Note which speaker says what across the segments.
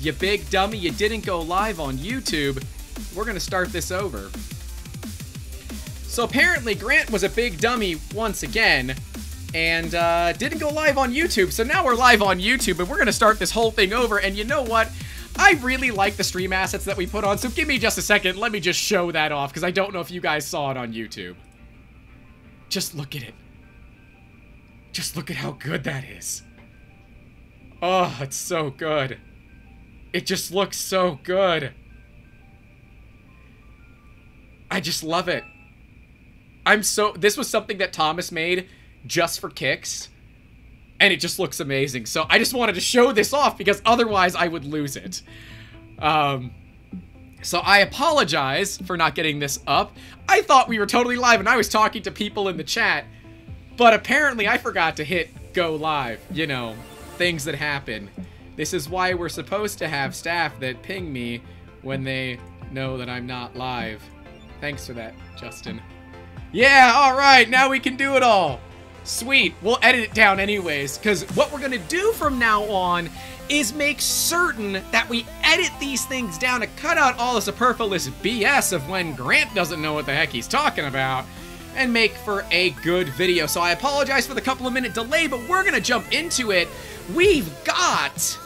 Speaker 1: You big dummy, you didn't go live on YouTube. We're gonna start this over. So apparently Grant was a big dummy once again, and uh, didn't go live on YouTube. So now we're live on YouTube, and we're gonna start this whole thing over. And you know what? I really like the stream assets that we put on, so give me just a second. Let me just show that off, because I don't know if you guys saw it on YouTube. Just look at it. Just look at how good that is. Oh, it's so good. It just looks so good. I just love it. I'm so... This was something that Thomas made just for kicks. And it just looks amazing. So I just wanted to show this off because otherwise I would lose it. Um... So I apologize for not getting this up. I thought we were totally live and I was talking to people in the chat. But apparently I forgot to hit go live. You know, things that happen. This is why we're supposed to have staff that ping me when they know that I'm not live. Thanks for that, Justin. Yeah, alright, now we can do it all. Sweet, we'll edit it down anyways, because what we're to do from now on is make certain that we edit these things down to cut out all the superfluous BS of when Grant doesn't know what the heck he's talking about and make for a good video. So I apologize for the couple of minute delay, but we're to jump into it. We've got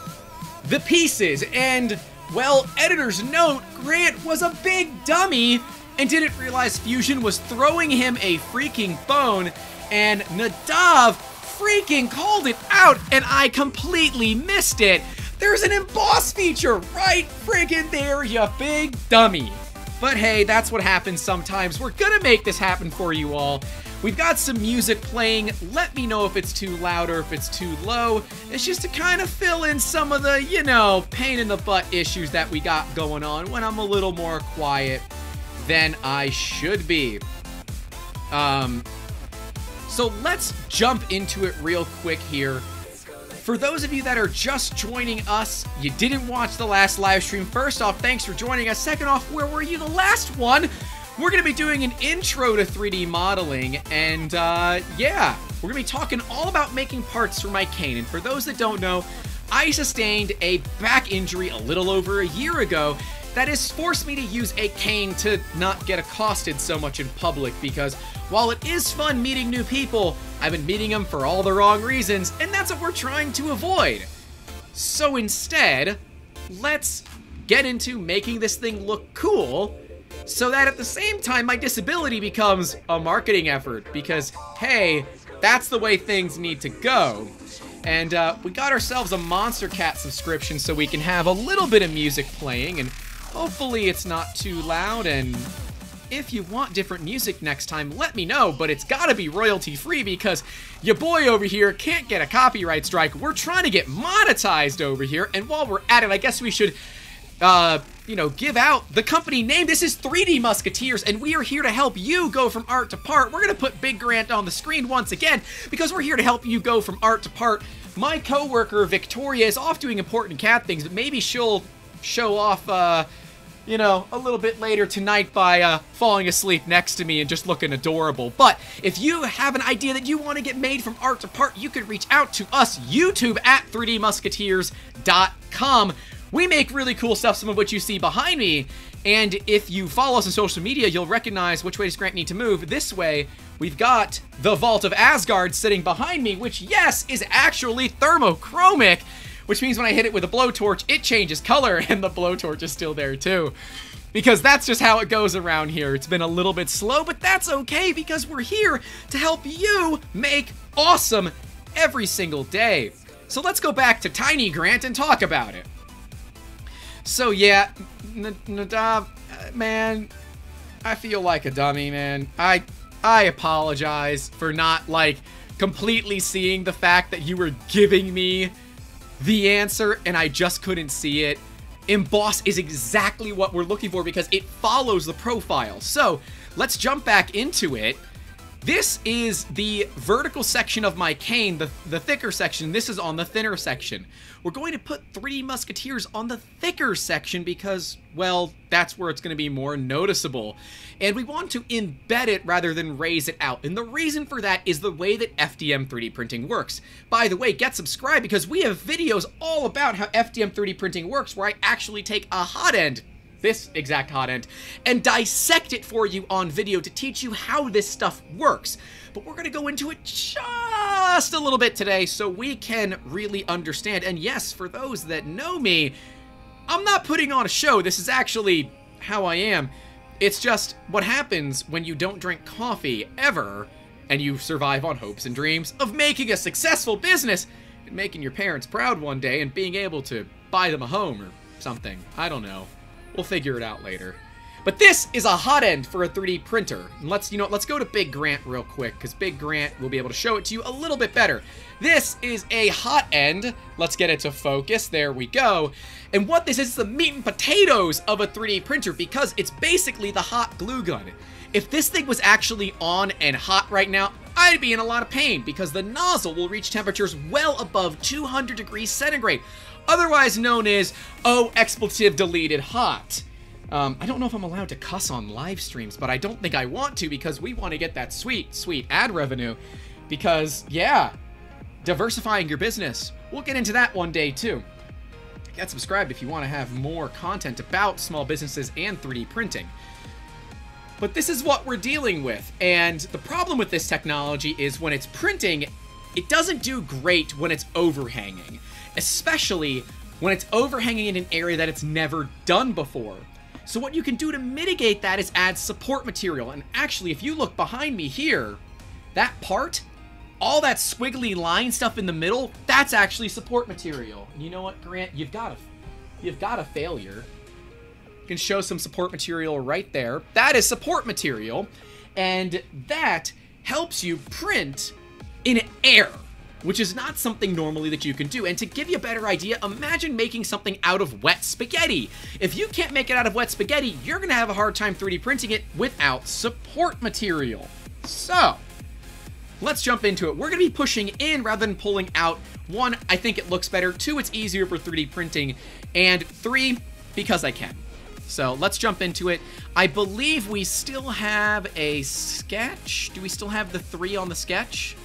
Speaker 1: the pieces and, well, editor's note, Grant was a big dummy and didn't realize Fusion was throwing him a freaking bone and Nadav freaking called it out, and I completely missed it. There's an emboss feature right friggin' there, you big dummy. But hey, that's what happens sometimes. We're gonna make this happen for you all. We've got some music playing. Let me know if it's too loud or if it's too low. It's just to kind of fill in some of the, you know, pain in the butt issues that we got going on when I'm a little more quiet than I should be. Um, so let's jump into it real quick here. For those of you that are just joining us, you didn't watch the last live stream. First off, thanks for joining us. Second off, where were you the last one? We're going to be doing an intro to 3D modeling, and uh, yeah, we're going to be talking all about making parts for my cane. And for those that don't know, I sustained a back injury a little over a year ago, that has forced me to use a cane to not get accosted so much in public because while it is fun meeting new people, I've been meeting them for all the wrong reasons, and that's what we're trying to avoid. So instead, let's get into making this thing look cool so that at the same time my disability becomes a marketing effort because, hey, that's the way things need to go. And uh, we got ourselves a Monstercat subscription so we can have a little bit of music playing and Hopefully it's not too loud, and if you want different music next time, let me know, but it's gotta be royalty free because your boy over here can't get a copyright strike. We're trying to get monetized over here, and while we're at it, I guess we should, uh, you know, give out the company name. This is 3D Musketeers, and we are here to help you go from art to part. We're gonna put Big Grant on the screen once again because we're here to help you go from art to part. My coworker, Victoria, is off doing important cat things, but maybe she'll show off, uh, you know, a little bit later tonight by uh, falling asleep next to me and just looking adorable. But if you have an idea that you want to get made from art to part, you can reach out to us, YouTube at 3dmusketeers.com. We make really cool stuff, some of which you see behind me. And if you follow us on social media, you'll recognize which way does Grant need to move. This way, we've got the Vault of Asgard sitting behind me, which, yes, is actually thermochromic which means when I hit it with a blowtorch, it changes color, and the blowtorch is still there too. Because that's just how it goes around here. It's been a little bit slow, but that's okay because we're here to help you make awesome every single day. So let's go back to Tiny Grant and talk about it. So yeah, Nadav, uh, man, I feel like a dummy, man. I I apologize for not like completely seeing the fact that you were giving me the answer and I just couldn't see it. Emboss is exactly what we're looking for because it follows the profile. So let's jump back into it. This is the vertical section of my cane, the, the thicker section. This is on the thinner section. We're going to put 3D Musketeers on the thicker section because, well, that's where it's going to be more noticeable. And we want to embed it rather than raise it out. And the reason for that is the way that FDM 3D printing works. By the way, get subscribed because we have videos all about how FDM 3D printing works where I actually take a hot end this exact hot end, and dissect it for you on video to teach you how this stuff works. But we're going to go into it just a little bit today so we can really understand. And yes, for those that know me, I'm not putting on a show. This is actually how I am. It's just what happens when you don't drink coffee ever and you survive on hopes and dreams of making a successful business and making your parents proud one day and being able to buy them a home or something. I don't know. We'll figure it out later. But this is a hot end for a 3D printer. And let's, you know, let's go to Big Grant real quick, because Big Grant will be able to show it to you a little bit better. This is a hot end. Let's get it to focus. There we go. And what this is, is the meat and potatoes of a 3D printer, because it's basically the hot glue gun. If this thing was actually on and hot right now, I'd be in a lot of pain, because the nozzle will reach temperatures well above 200 degrees centigrade otherwise known as Oh Expletive Deleted Hot. Um, I don't know if I'm allowed to cuss on live streams, but I don't think I want to because we want to get that sweet, sweet ad revenue. Because, yeah, diversifying your business. We'll get into that one day too. Get subscribed if you want to have more content about small businesses and 3D printing. But this is what we're dealing with, and the problem with this technology is when it's printing, it doesn't do great when it's overhanging especially when it's overhanging in an area that it's never done before. So what you can do to mitigate that is add support material. And actually, if you look behind me here, that part, all that squiggly line stuff in the middle, that's actually support material. And you know what, Grant? You've got a, you've got a failure. You can show some support material right there. That is support material. And that helps you print in air which is not something normally that you can do. And to give you a better idea, imagine making something out of wet spaghetti. If you can't make it out of wet spaghetti, you're gonna have a hard time 3D printing it without support material. So, let's jump into it. We're gonna be pushing in rather than pulling out. One, I think it looks better. Two, it's easier for 3D printing. And three, because I can. So let's jump into it. I believe we still have a sketch. Do we still have the three on the sketch?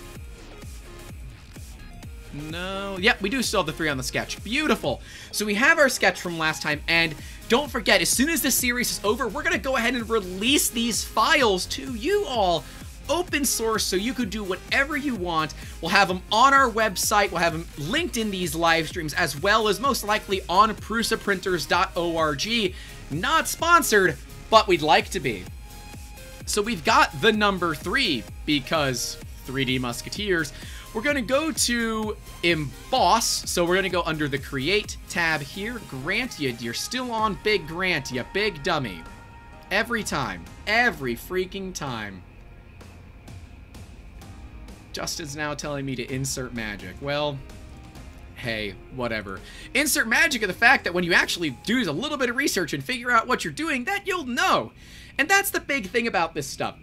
Speaker 1: No. Yep, we do still have the three on the sketch. Beautiful. So we have our sketch from last time, and don't forget, as soon as this series is over, we're going to go ahead and release these files to you all open source so you could do whatever you want. We'll have them on our website. We'll have them linked in these live streams as well as most likely on prusaprinters.org. Not sponsored, but we'd like to be. So we've got the number three because 3D Musketeers. We're going to go to Emboss. So we're going to go under the Create tab here. Grant, you, you're still on Big Grant, you big dummy. Every time. Every freaking time. Justin's now telling me to insert magic. Well, hey, whatever. Insert magic of the fact that when you actually do a little bit of research and figure out what you're doing, that you'll know. And that's the big thing about this stuff.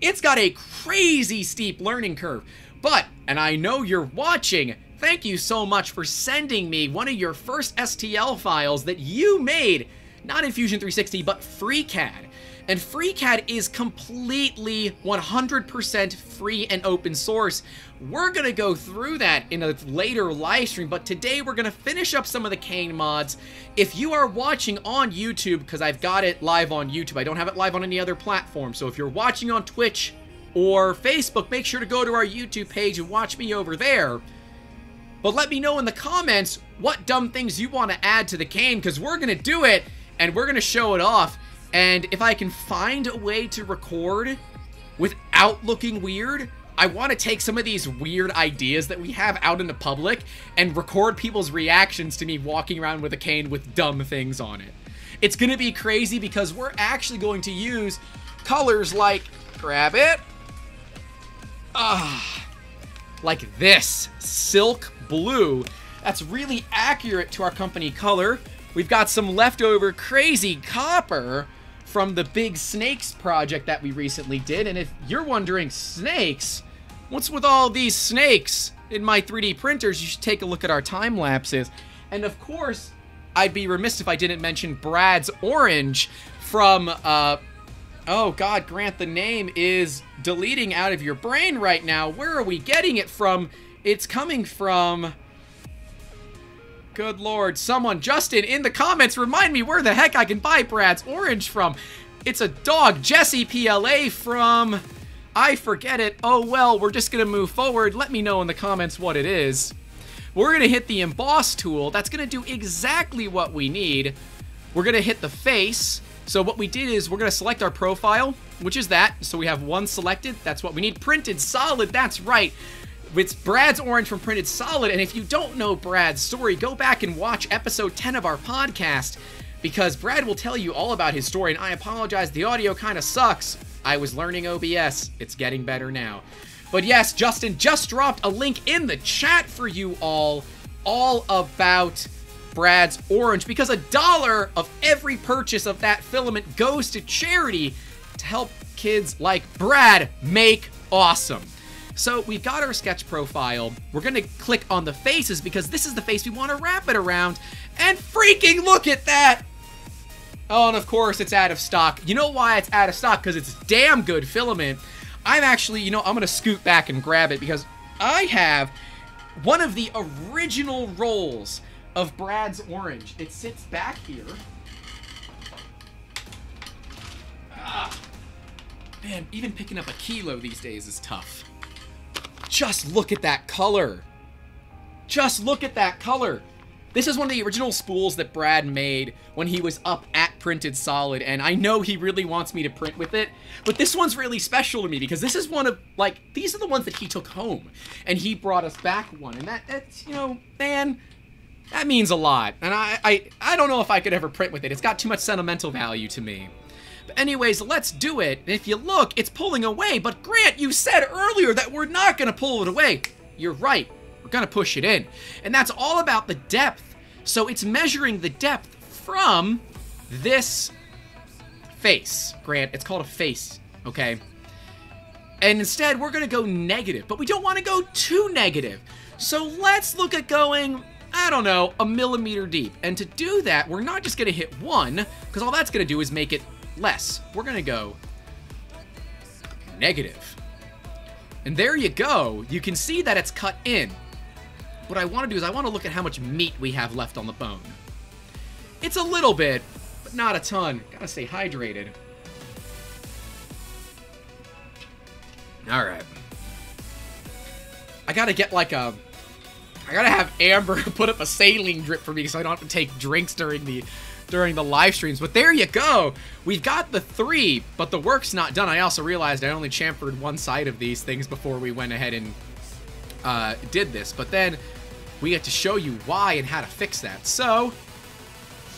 Speaker 1: It's got a crazy steep learning curve. But, and I know you're watching, thank you so much for sending me one of your first STL files that you made, not in Fusion 360, but FreeCAD. And FreeCAD is completely 100% free and open source. We're going to go through that in a later live stream, but today we're going to finish up some of the cane mods. If you are watching on YouTube, because I've got it live on YouTube, I don't have it live on any other platform, so if you're watching on Twitch, or Facebook, make sure to go to our YouTube page and watch me over there. But let me know in the comments what dumb things you want to add to the game, because we're going to do it, and we're going to show it off. And if I can find a way to record without looking weird, I want to take some of these weird ideas that we have out in the public and record people's reactions to me walking around with a cane with dumb things on it. It's going to be crazy because we're actually going to use colors like, grab it, ah, like this, silk blue. That's really accurate to our company color. We've got some leftover crazy copper from the Big Snakes project that we recently did. And if you're wondering, snakes? What's with all these snakes in my 3D printers? You should take a look at our time lapses. And of course, I'd be remiss if I didn't mention Brad's Orange from, uh, oh god, Grant, the name is deleting out of your brain right now. Where are we getting it from? It's coming from... Good lord, someone, Justin, in the comments, remind me where the heck I can buy Brad's Orange from. It's a dog, Jessie PLA from... I forget it. Oh well, we're just gonna move forward. Let me know in the comments what it is. We're gonna hit the emboss tool. That's gonna do exactly what we need. We're gonna hit the face. So what we did is we're gonna select our profile, which is that. So we have one selected. That's what we need. Printed solid, that's right. It's Brad's Orange from Printed Solid, and if you don't know Brad's story, go back and watch episode 10 of our podcast, because Brad will tell you all about his story, and I apologize, the audio kind of sucks. I was learning OBS. It's getting better now. But yes, Justin just dropped a link in the chat for you all, all about Brad's Orange, because a dollar of every purchase of that filament goes to charity to help kids like Brad make awesome. So we've got our sketch profile. We're to click on the faces because this is the face we want to wrap it around. And freaking look at that! Oh, and of course it's out of stock. You know why it's out of stock? Because it's damn good filament. I'm actually, you know, I'm to scoot back and grab it because I have one of the original rolls of Brad's Orange. It sits back here. Ah. Man, even picking up a kilo these days is tough. Just look at that color. Just look at that color. This is one of the original spools that Brad made when he was up at Printed Solid, and I know he really wants me to print with it, but this one's really special to me because this is one of, like, these are the ones that he took home, and he brought us back one, and that, that's, you know, man, that means a lot, and I, I, I don't know if I could ever print with it. It's got too much sentimental value to me. But anyways, let's do it. If you look, it's pulling away. But Grant, you said earlier that we're not going to pull it away. You're right. We're going to push it in. And that's all about the depth. So it's measuring the depth from this face. Grant, it's called a face, okay? And instead, we're going to go negative. But we don't want to go too negative. So let's look at going I don't know, a millimeter deep. And to do that, we're not just to hit one, because all that's to do is make it less. We're to go negative. And there you go. You can see that it's cut in. What I want to do is I want to look at how much meat we have left on the bone. It's a little bit, but not a ton. Gotta stay hydrated. Alright. I gotta get like a... I gotta have Amber put up a saline drip for me so I don't have to take drinks during the during the live streams. But there you go. We've got the three, but the work's not done. I also realized I only chamfered one side of these things before we went ahead and uh, did this. But then we get to show you why and how to fix that. So,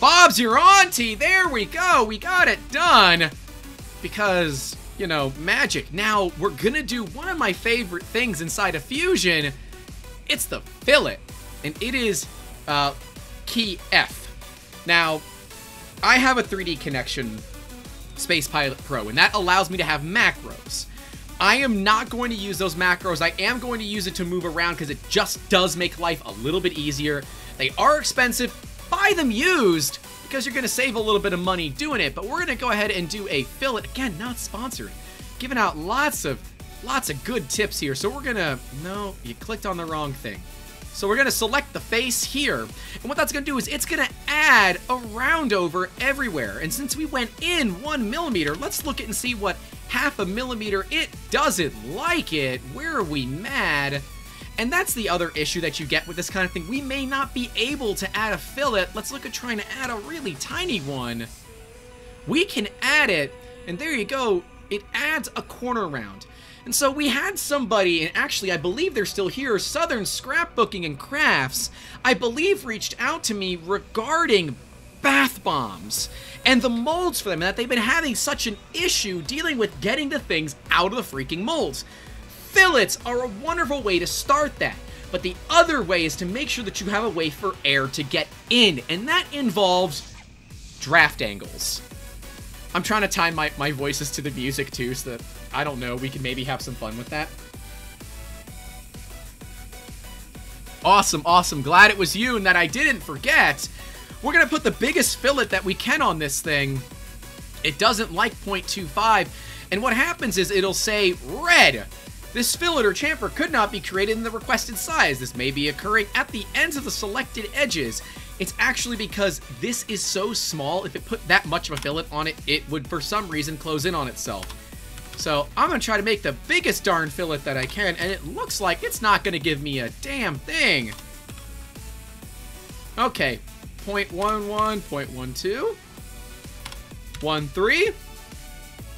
Speaker 1: Bob's your auntie. There we go. We got it done. Because, you know, magic. Now, we're going to do one of my favorite things inside of Fusion. It's the fillet. And it is uh, key F. Now, I have a 3D Connexion Space Pilot Pro, and that allows me to have macros. I am not going to use those macros. I am going to use it to move around because it just does make life a little bit easier. They are expensive. Buy them used because you're going to save a little bit of money doing it. But we're going to go ahead and do a fillet. Again, not sponsored. Giving out lots of lots of good tips here. So we're to... No, you clicked on the wrong thing. So we're to select the face here. And what that's to do is it's to add a round over everywhere. And since we went in one millimeter, let's look at and see what half a millimeter it doesn't like it. Where are we mad? And that's the other issue that you get with this kind of thing. We may not be able to add a fillet. Let's look at trying to add a really tiny one. We can add it, and there you go. It adds a corner round. And so we had somebody, and actually I believe they're still here, Southern Scrapbooking and Crafts, I believe reached out to me regarding bath bombs and the molds for them, and that they've been having such an issue dealing with getting the things out of the freaking molds. Fillets are a wonderful way to start that. But the other way is to make sure that you have a way for air to get in, and that involves draft angles. I'm trying to time my, my voices to the music too, so that, I don't know, we can maybe have some fun with that. Awesome, awesome. Glad it was you and that I didn't forget. We're going to put the biggest fillet that we can on this thing. It doesn't like 0.25. And what happens is it'll say red. This fillet or chamfer could not be created in the requested size. This may be occurring at the ends of the selected edges. It's actually because this is so small, if it put that much of a fillet on it, it would for some reason close in on itself. So I'm going to try to make the biggest darn fillet that I can, and it looks like it's not going to give me a damn thing. Okay, 0.11, 0.12, 1.3.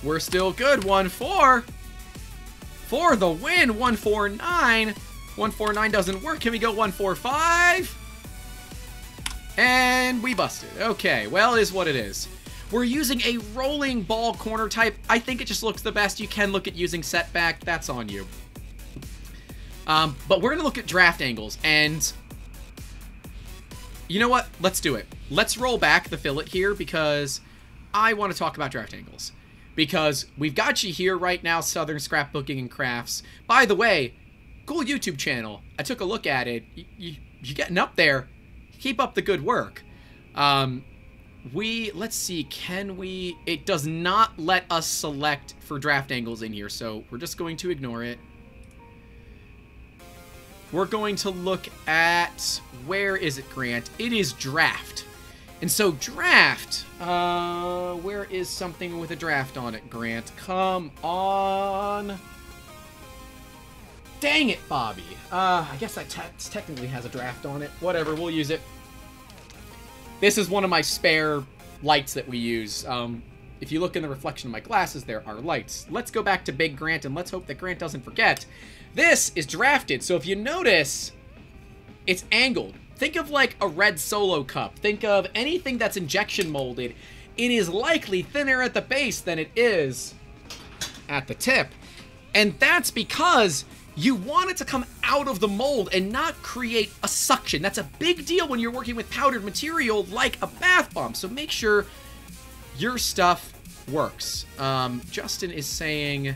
Speaker 1: We're still good, 1.4. For the win, 1.49. 149 doesn't work. Can we go 145? And we busted. Okay, well, is what it is. We're using a rolling ball corner type. I think it just looks the best. You can look at using setback. That's on you. Um, but we're going to look at draft angles. And you know what? Let's do it. Let's roll back the fillet here because I want to talk about draft angles. Because we've got you here right now, Southern Scrapbooking and Crafts. By the way, cool YouTube channel. I took a look at it. You, you, you're getting up there. Keep up the good work. Um, we, let's see, can we, it does not let us select for draft angles in here, so we're just going to ignore it. We're going to look at, where is it, Grant? It is draft. And so draft, uh, where is something with a draft on it, Grant? Come on. Dang it, Bobby. Uh, I guess that te technically has a draft on it. Whatever, we'll use it. This is one of my spare lights that we use. Um, if you look in the reflection of my glasses, there are lights. Let's go back to Big Grant, and let's hope that Grant doesn't forget. This is drafted, so if you notice, it's angled. Think of like a red solo cup. Think of anything that's injection molded. It is likely thinner at the base than it is at the tip. And that's because you want it to come out of the mold and not create a suction. That's a big deal when you're working with powdered material like a bath bomb. So make sure your stuff works. Um, Justin is saying,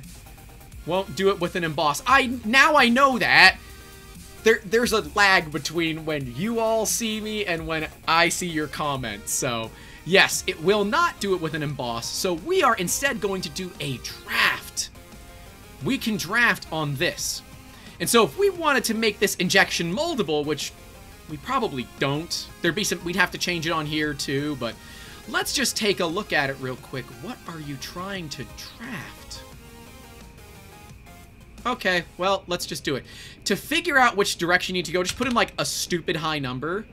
Speaker 1: won't do it with an emboss. I Now I know that. There, there's a lag between when you all see me and when I see your comments. So yes, it will not do it with an emboss. So we are instead going to do a draft. We can draft on this. And so if we wanted to make this injection moldable, which we probably don't, there'd be some, we'd have to change it on here too, but let's just take a look at it real quick. What are you trying to draft? Okay, well, let's just do it. To figure out which direction you need to go, just put in like a stupid high number,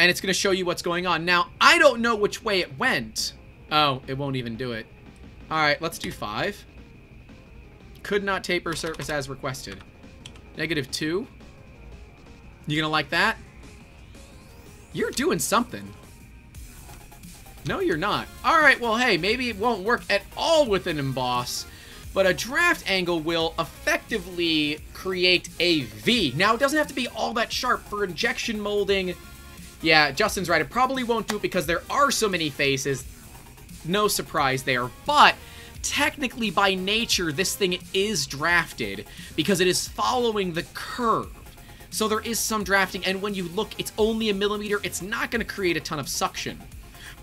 Speaker 1: and it's going to show you what's going on. Now, I don't know which way it went. Oh, it won't even do it. All right, let's do five. Could not taper surface as requested. Negative two. You gonna like that? You're doing something. No, you're not. Alright, well, hey, maybe it won't work at all with an emboss, but a draft angle will effectively create a V. Now, it doesn't have to be all that sharp for injection molding. Yeah, Justin's right. It probably won't do it because there are so many faces. No surprise there. But technically by nature this thing is drafted because it is following the curve. So there is some drafting, and when you look, it's only a millimeter. It's not going to create a ton of suction.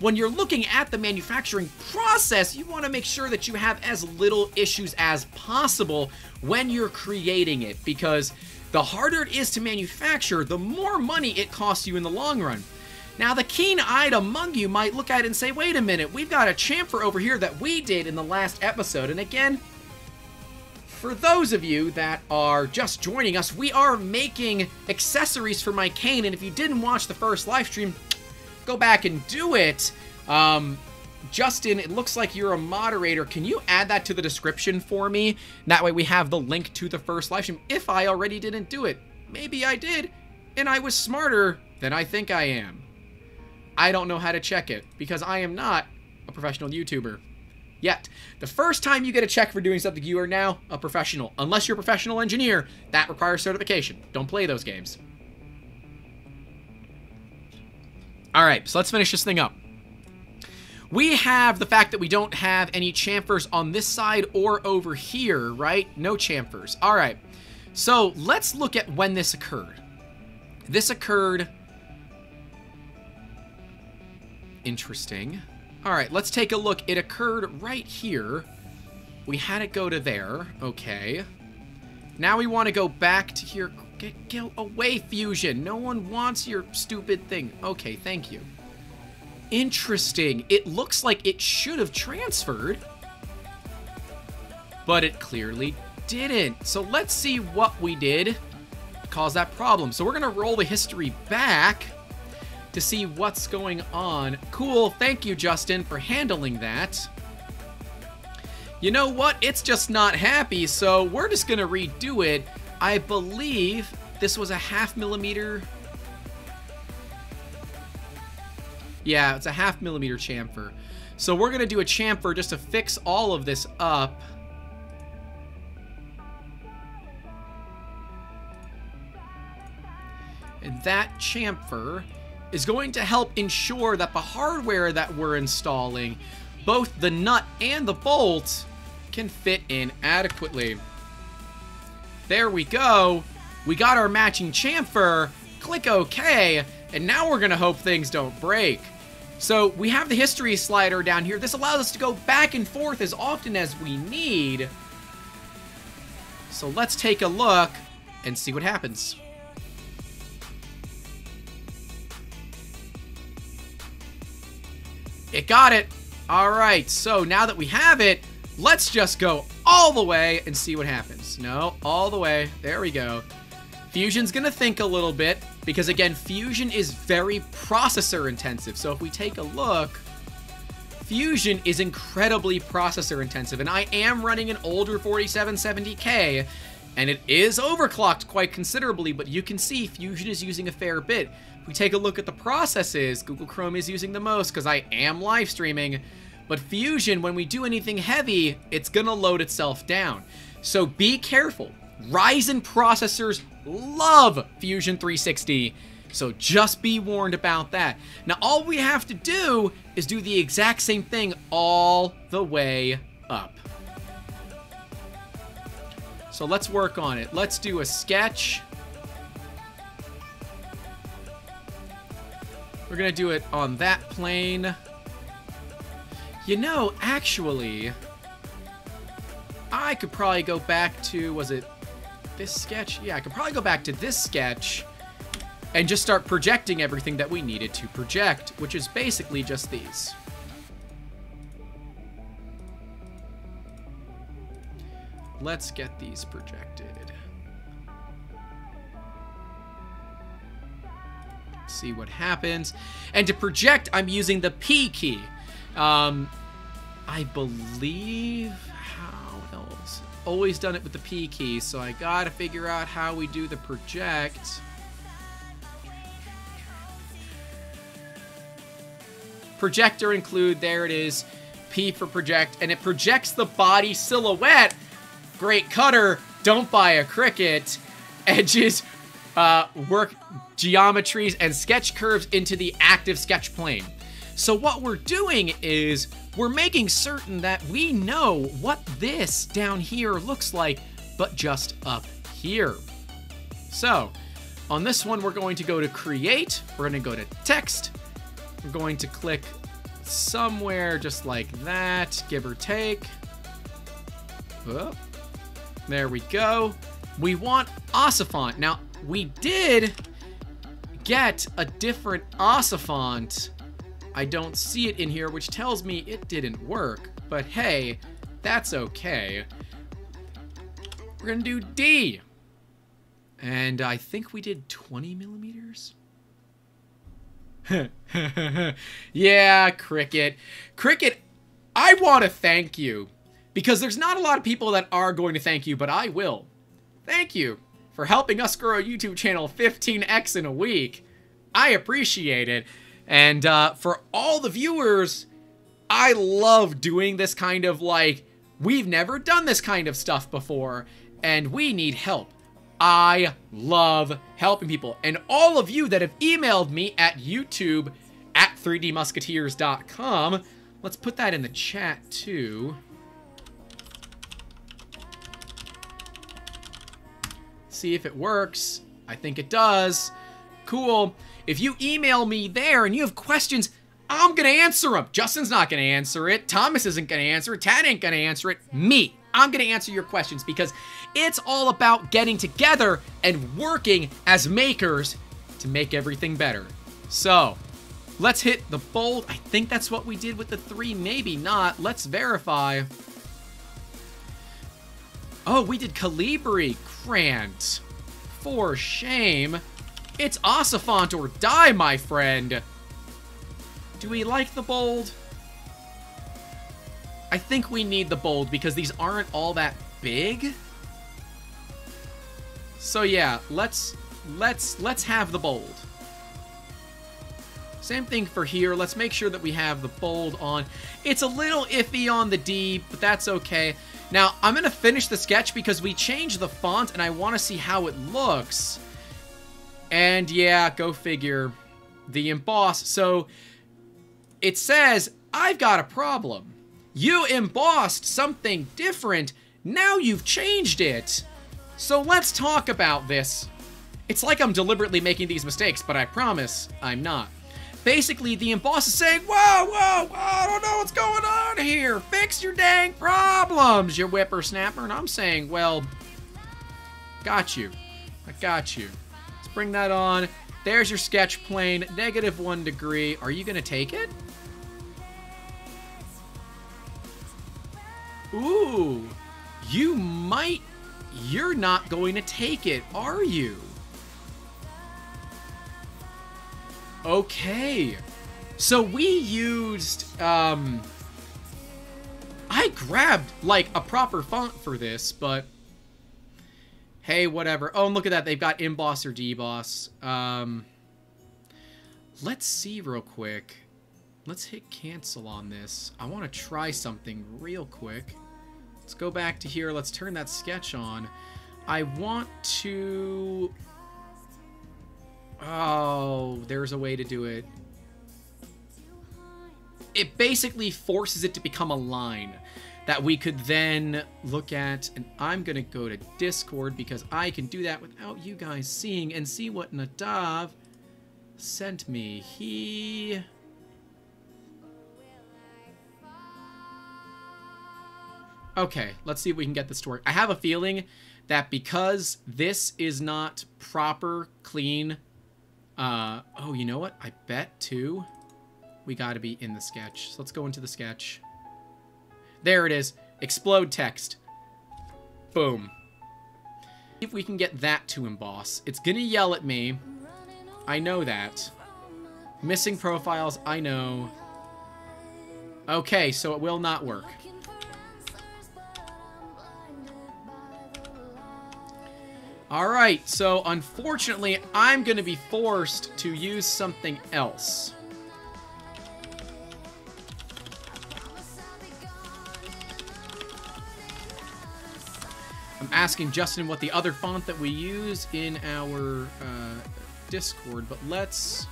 Speaker 1: When you're looking at the manufacturing process, you want to make sure that you have as little issues as possible when you're creating it, because the harder it is to manufacture, the more money it costs you in the long run. Now, the keen-eyed among you might look at it and say, wait a minute, we've got a chamfer over here that we did in the last episode. And again, for those of you that are just joining us, we are making accessories for my cane. And if you didn't watch the first live stream, go back and do it. Um, Justin, it looks like you're a moderator. Can you add that to the description for me? That way we have the link to the first live stream if I already didn't do it. Maybe I did, and I was smarter than I think I am. I don't know how to check it because I am not a professional YouTuber yet. The first time you get a check for doing something, you are now a professional. Unless you're a professional engineer, that requires certification. Don't play those games. All right, so let's finish this thing up. we have the fact that we don't have any chamfers on this side or over here, right? No chamfers. All right. So let's look at when this occurred. This occurred... Interesting. All right, let's take a look. It occurred right here. We had it go to there. Okay. Now we want to go back to here. Get, get away, Fusion. No one wants your stupid thing. Okay, thank you. Interesting. It looks like it should have transferred. But it clearly didn't. So let's see what we did to cause that problem. So we're going to roll the history back to see what's going on. Cool. Thank you, Justin, for handling that. You know what? It's just not happy, so we're just to redo it. I believe this was a half millimeter. Yeah, it's a half millimeter chamfer. So we're to do a chamfer just to fix all of this up. And that chamfer is going to help ensure that the hardware that we're installing, both the nut and the bolt, can fit in adequately. There we go. We got our matching chamfer. Click OK. And now we're going to hope things don't break. So we have the history slider down here. This allows us to go back and forth as often as we need. So let's take a look and see what happens. It got it. All right, so now that we have it, let's just go all the way and see what happens. No, all the way. There we go. Fusion's going to think a little bit because, again, Fusion is very processor intensive. So if we take a look, Fusion is incredibly processor intensive. And I am running an older 4770K, and it is overclocked quite considerably, but you can see Fusion is using a fair bit. If we take a look at the processes, Google Chrome is using the most because I am live streaming. But Fusion, when we do anything heavy, it's going to load itself down. So be careful. Ryzen processors love Fusion 360. So just be warned about that. Now, all we have to do is do the exact same thing all the way up. So let's work on it. Let's do a sketch. We're to do it on that plane. You know, actually, I could probably go back to, was it this sketch? Yeah, I could probably go back to this sketch and just start projecting everything that we needed to project, which is basically just these. Let's get these projected. See what happens. And to project, I'm using the P key. Um, I believe, how else? Always done it with the P key, so I gotta figure out how we do the project. Projector include, there it is, P for project, and it projects the body silhouette. Great cutter, don't buy a Cricut. Edges, uh, work geometries and sketch curves into the active sketch plane. So what we're doing is we're making certain that we know what this down here looks like, but just up here. So on this one, we're going to go to create. We're going to go to text. We're going to click somewhere just like that, give or take. Oh, there we go. We want Ossifont. Now, we did get a different Ossifont. I don't see it in here, which tells me it didn't work. But hey, that's okay. We're gonna do D. And I think we did 20 millimeters. yeah, Cricut. Cricut, I want to thank you. Because there's not a lot of people that are going to thank you, but I will. Thank you for helping us grow a YouTube channel 15x in a week. I appreciate it. And uh, for all the viewers, I love doing this kind of like, we've never done this kind of stuff before, and we need help. I love helping people. And all of you that have emailed me at YouTube at 3dmusketeers.com, Let's put that in the chat, too. See if it works. I think it does. Cool. If you email me there and you have questions, I'm gonna answer them. Justin's not gonna answer it. Thomas isn't gonna answer it. Tad ain't gonna answer it. Me. I'm gonna answer your questions because it's all about getting together and working as makers to make everything better. So, let's hit the bold. I think that's what we did with the three, maybe not. Let's verify. Oh, we did Calibri Grant. For shame. It's Ossifant or die, my friend. Do we like the bold? I think we need the bold because these aren't all that big. So yeah, let's let's let's have the bold. Same thing for here. Let's make sure that we have the bold on. It's a little iffy on the D, but that's okay. Now, I'm going to finish the sketch because we changed the font and I want to see how it looks. And yeah, go figure. The emboss. So it says, I've got a problem. You embossed something different. Now you've changed it. So let's talk about this. It's like I'm deliberately making these mistakes, but I promise I'm not. Basically, the emboss is saying, whoa, whoa, whoa, I don't know what's going on here. Fix your dang problems, you whippersnapper. And I'm saying, well, got you. I got you. Let's bring that on. There's your sketch plane, negative one degree. Are you going to take it? Ooh, you might... You're not going to take it, are you? Okay. So we used, um... I grabbed, like, a proper font for this, but... Hey, whatever. Oh, and look at that. They've got emboss or deboss. Um... Let's see real quick. Let's hit cancel on this. I want to try something real quick. Let's go back to here. Let's turn that sketch on. I want to... Oh, there's a way to do it. It basically forces it to become a line that we could then look at. And I'm going to go to Discord because I can do that without you guys seeing and see what Nadav sent me. He... Okay, let's see if we can get this to work. I have a feeling that because this is not proper, clean... Uh, oh, you know what? I bet, too, we gotta be in the sketch. So let's go into the sketch. There it is. Explode text. Boom. If we can get that to emboss. It's gonna yell at me. I know that. Missing profiles, I know. Okay, so it will not work. Alright, so unfortunately, I'm going to be forced to use something else. I'm asking Justin what the other font that we use in our uh, Discord, but let's...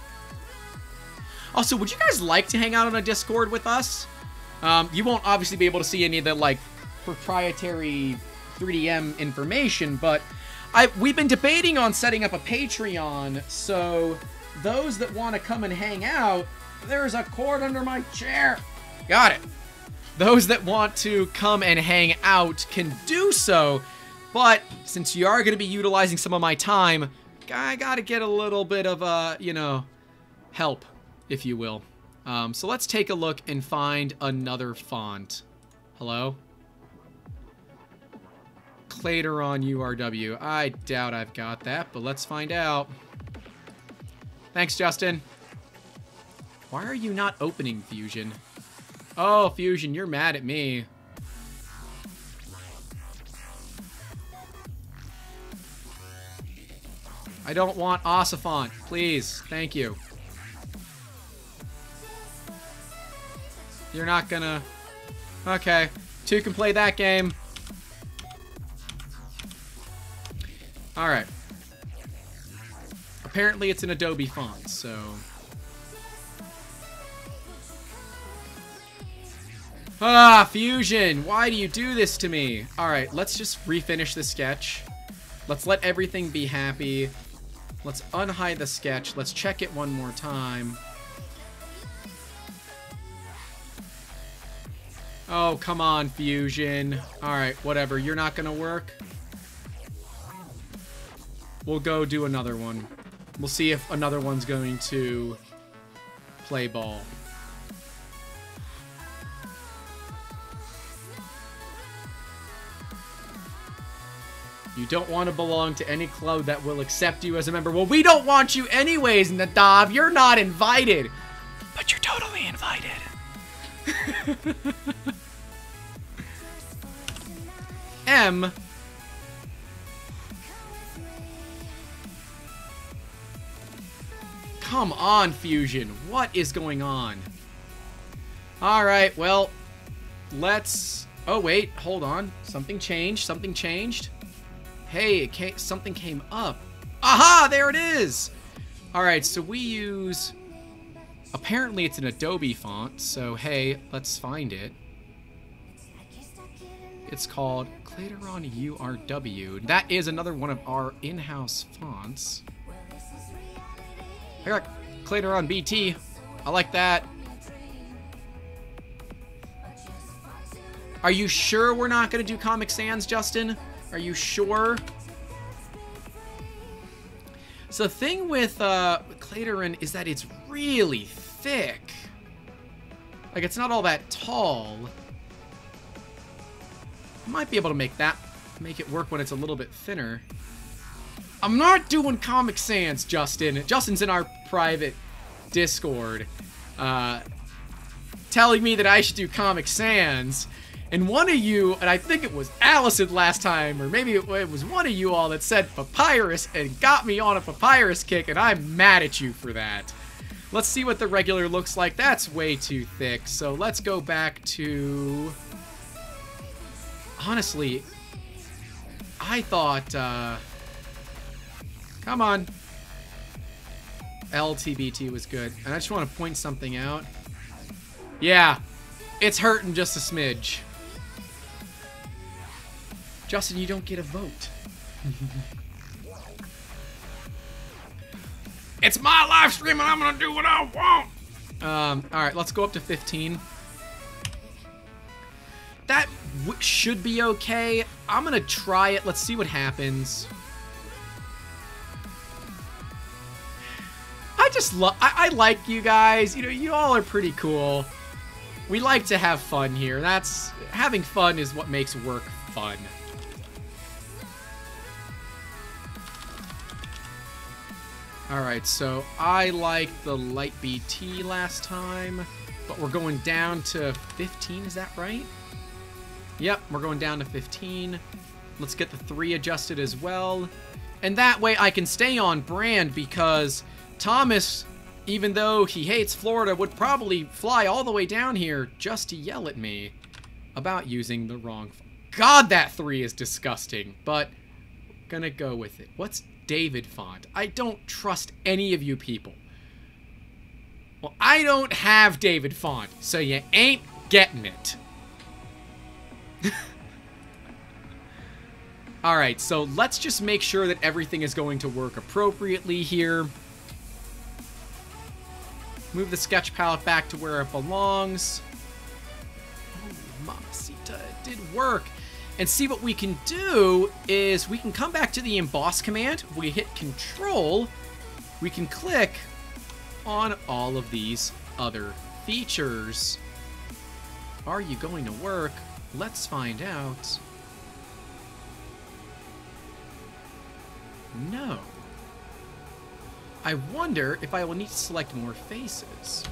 Speaker 1: Also, would you guys like to hang out on a Discord with us? Um, you won't obviously be able to see any of the, like, proprietary 3DM information, but I we've been debating on setting up a Patreon, so those that want to come and hang out, there's a cord under my chair. Got it. Those that want to come and hang out can do so, but since you are going to be utilizing some of my time, I got to get a little bit of, uh, you know, help, if you will. Um, so let's take a look and find another font. Hello? Clarendon URW. I doubt I've got that, but let's find out. Thanks, Justin. Why are you not opening Fusion? Oh, Fusion, you're mad at me. I don't want Ossifant. Please. Thank you. You're not gonna... Okay. Two can play that game. Alright. Apparently it's an Adobe font, so... Ah, Fusion, why do you do this to me? Alright, let's just refinish the sketch. Let's let everything be happy. Let's unhide the sketch. Let's check it one more time. Oh, come on, Fusion. Alright, whatever. You're not gonna work? We'll go do another one. We'll see if another one's going to play ball. You don't want to belong to any club that will accept you as a member. Well, we don't want you anyways, Nadav. You're not invited. But you're totally invited. M. Come on, Fusion. What is going on? Alright, well, let's... Oh, wait, hold on. Something changed. Something changed. Hey, came, something came up. Aha, there it is! Alright, so we use... Apparently it's an Adobe font, so hey, let's find it. It's called Clarendon URW. That is another one of our in-house fonts. I got Clarendon BT. I like that. Are you sure we're not going to do Comic Sans, Justin? Are you sure? So the thing with uh, Clarendon is that it's really thick. Like, it's not all that tall. Might be able to make that, make it work when it's a little bit thinner. I'm not doing Comic Sans, Justin. Justin's in our private Discord, uh, telling me that I should do Comic Sans. And one of you, and I think it was Allison last time, or maybe it, was one of you all that said Papyrus and got me on a Papyrus kick, and I'm mad at you for that. Let's see what the regular looks like. That's way too thick. So let's go back to... Honestly, I thought... Uh... Come on. LTBT was good. And I just want to point something out. Yeah, it's hurting just a smidge. Justin, you don't get a vote. it's my live stream and I'm gonna do what I want. Um, all right, let's go up to 15. That should be okay. I'm gonna try it. Let's see what happens. I just love, I, I like you guys. You know, you all are pretty cool. We like to have fun here. That's, having fun is what makes work fun. Alright, so I liked the light BT last time, but we're going down to 15, is that right? Yep, we're going down to 15. Let's get the 3 adjusted as well. And that way I can stay on brand because Thomas, even though he hates Florida, would probably fly all the way down here just to yell at me about using the wrong... God, that 3 is disgusting, but gonna go with it. What's David font. I don't trust any of you people. Well, I don't have David font, so you ain't getting it. Alright, so let's just make sure that everything is going to work appropriately here. Move the sketch palette back to where it belongs. Oh, mamacita, it did work. And see what we can do is we can come back to the emboss command. We hit control. We can click on all of these other features. Are you going to work? Let's find out. No. I wonder if I will need to select more faces.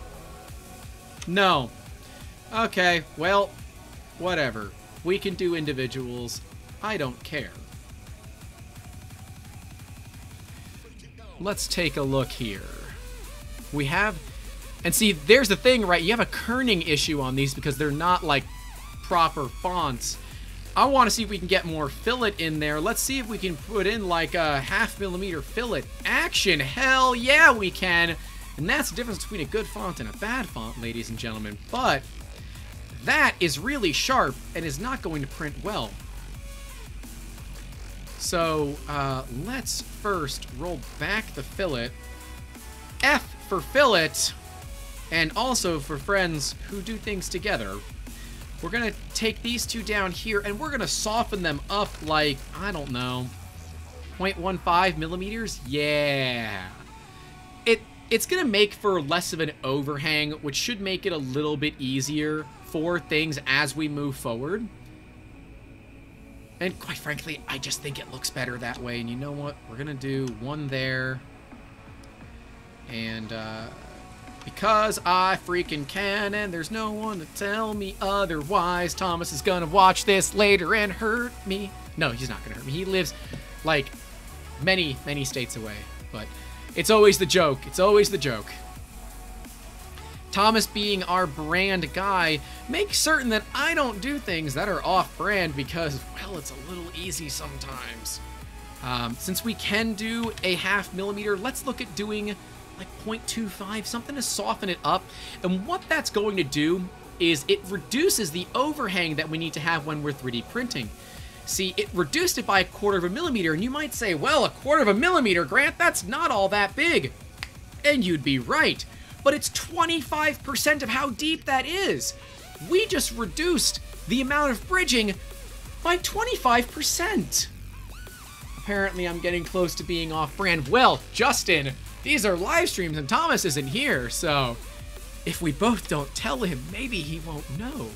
Speaker 1: No. Okay, well, whatever. We can do individuals. I don't care. Let's take a look here. We have... And see, there's the thing, right? You have a kerning issue on these because they're not, like, proper fonts. I want to see if we can get more fillet in there. Let's see if we can put in, like, a half millimeter fillet. Action! Hell yeah, we can! And that's the difference between a good font and a bad font, ladies and gentlemen. But that is really sharp and is not going to print well. So uh, let's first roll back the fillet. F for fillet, and also for friends who do things together. We're gonna take these two down here, and we're gonna soften them up like, I don't know, 0.15 millimeters? Yeah. It It's gonna make for less of an overhang, which should make it a little bit easier for things as we move forward. And quite frankly, I just think it looks better that way. And you know what? We're gonna do one there. And, uh, because I freaking can, and there's no one to tell me otherwise. Thomas is gonna watch this later and hurt me. No, he's not gonna hurt me. He lives, like, many, many states away. But it's always the joke. It's always the joke. Thomas being our brand guy makes certain that I don't do things that are off-brand because, well, it's a little easy sometimes. Um, since we can do a half millimeter, let's look at doing like 0.25, something to soften it up. And what that's going to do is it reduces the overhang that we need to have when we're 3D printing. See, it reduced it by a quarter of a millimeter, and you might say, well, a quarter of a millimeter, Grant, that's not all that big. And you'd be right, but it's 25% of how deep that is. We just reduced the amount of bridging by 25%. Apparently, I'm getting close to being off brand. Well, Justin, these are live streams and Thomas isn't here, so if we both don't tell him, maybe he won't know.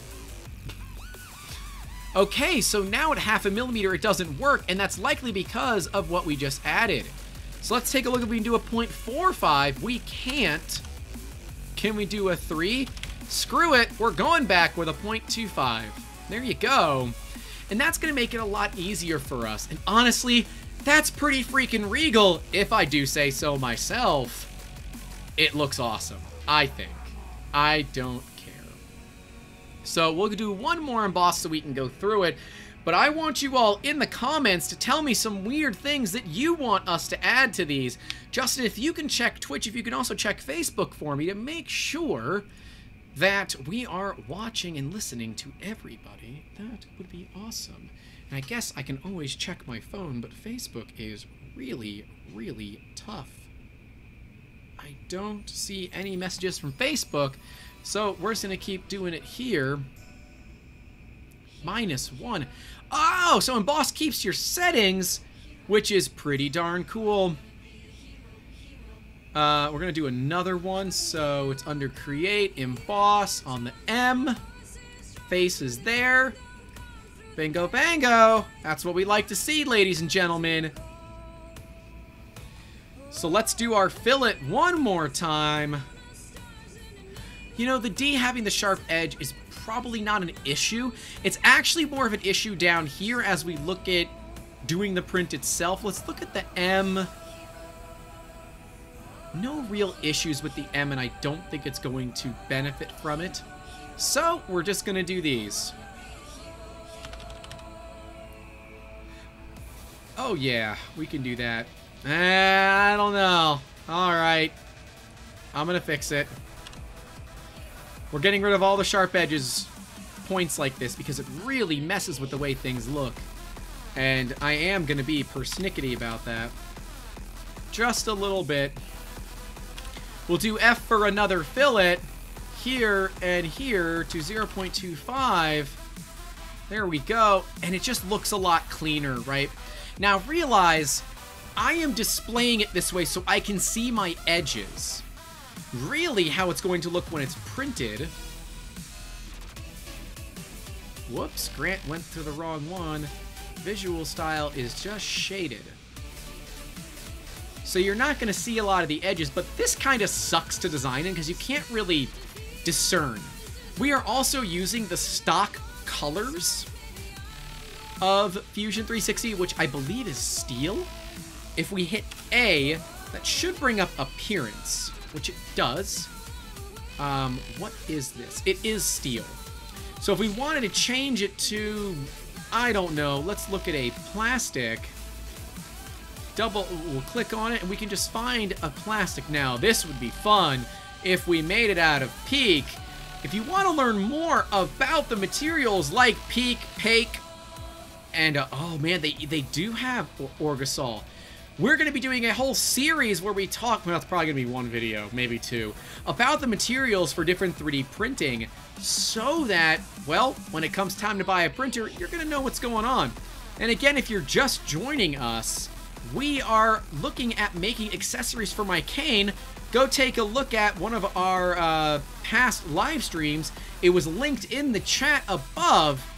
Speaker 1: Okay, so now at half a millimeter it doesn't work, and that's likely because of what we just added. So let's take a look if we can do a 0.45. We can't. Can we do a 3? Screw it, we're going back with a 0.25. There you go. And that's going to make it a lot easier for us. And honestly, that's pretty freaking regal, if I do say so myself. It looks awesome, I think. I don't care. so we'll do one more emboss so we can go through it. But I want you all in the comments to tell me some weird things that you want us to add to these. Justin, if you can check Twitch, if you can also check Facebook for me to make sure that we are watching and listening to everybody, that would be awesome. And I guess I can always check my phone, but Facebook is really, really tough. I don't see any messages from Facebook, so we're just going to keep doing it here. Minus one. Oh, so Emboss keeps your settings, which is pretty darn cool. Uh, we're going to do another one. So it's under Create, Emboss on the M. Face is there. Bingo bango. That's what we like to see, ladies and gentlemen. So let's do our fillet one more time. You know, the D having the sharp edge is probably not an issue. It's actually more of an issue down here as we look at doing the print itself. Let's look at the M. No real issues with the M, and I don't think it's going to benefit from it. So, we're just going to do these. Oh, yeah, we can do that. Eh, I don't know. Alright. I'm going to fix it. We're getting rid of all the sharp edges points like this because it really messes with the way things look. And I am going to be persnickety about that. Just a little bit. We'll do F for another fillet here and here to 0.25. There we go. And it just looks a lot cleaner, right? Now realize I am displaying it this way so I can see my edges really how it's going to look when it's printed. Whoops, Grant went to the wrong one. Visual style is just shaded. So you're not going to see a lot of the edges, but this kind of sucks to design in because you can't really discern. We are also using the stock colors of Fusion 360, which I believe is steel. If we hit A, that should bring up appearance which it does. Um, what is this? It is steel. So if we wanted to change it to, I don't know, let's look at a plastic. Double, we'll click on it and we can just find a plastic. Now, this would be fun if we made it out of PEEK. if you want to learn more about the materials like PEEK, PEKK, and uh, oh man, they they do have Orgasol. We're going to be doing a whole series where we talk, well, it's probably going to be one video, maybe two, about the materials for different 3D printing so that, well, when it comes time to buy a printer, you're going to know what's going on. And again, if you're just joining us, we are looking at making accessories for my cane. Go take a look at one of our uh, past live streams. It was linked in the chat above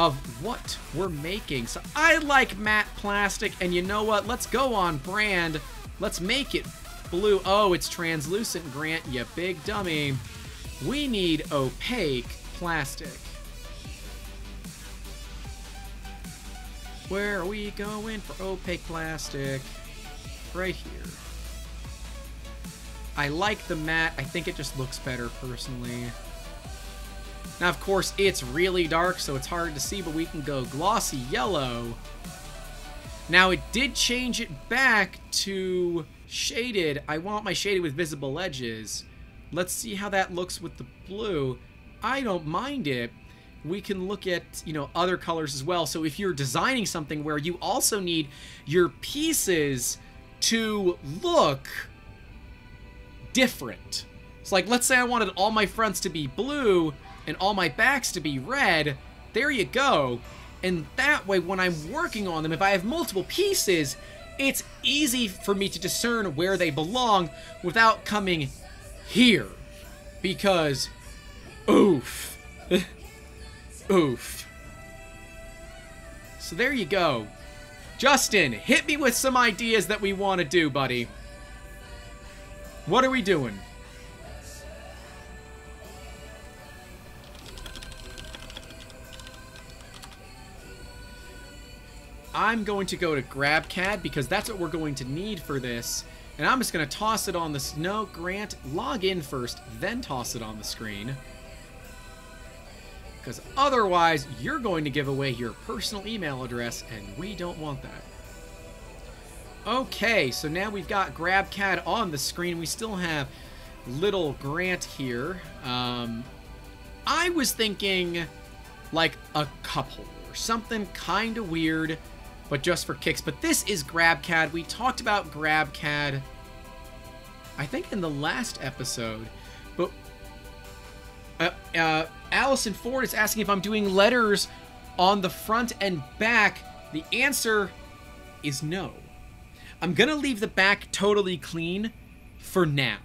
Speaker 1: of what we're making. So I like matte plastic, and you know what? Let's go on brand. Let's make it blue. Oh, it's translucent, Grant, you big dummy. We need opaque plastic. Where are we going for opaque plastic? Right here. I like the matte. I think it just looks better personally. Now, of course, it's really dark, so it's hard to see, but we can go glossy yellow. Now, it did change it back to shaded. I want my shaded with visible edges. Let's see how that looks with the blue. I don't mind it. We can look at, you know, other colors as well. So if you're designing something where you also need your pieces to look different. It's like, let's say I wanted all my fronts to be blue, and all my backs to be red, there you go. And that way, when I'm working on them, if I have multiple pieces, it's easy for me to discern where they belong without coming here. Because, oof. oof. So there you go. Justin, hit me with some ideas that we want to do, buddy. What are we doing? I'm going to go to GrabCAD because that's what we're going to need for this. And I'm just going to toss it on the... snow. Grant, log in first, then toss it on the screen. Because otherwise, you're going to give away your personal email address, and we don't want that. Okay, so now we've got GrabCAD on the screen. We still have little Grant here. Um, I was thinking like a couple or something kind of weird but just for kicks. But this is GrabCAD. We talked about GrabCAD, I think, in the last episode. But uh, uh, Allison Ford is asking if I'm doing letters on the front and back. The answer is no. I'm going to leave the back totally clean for now.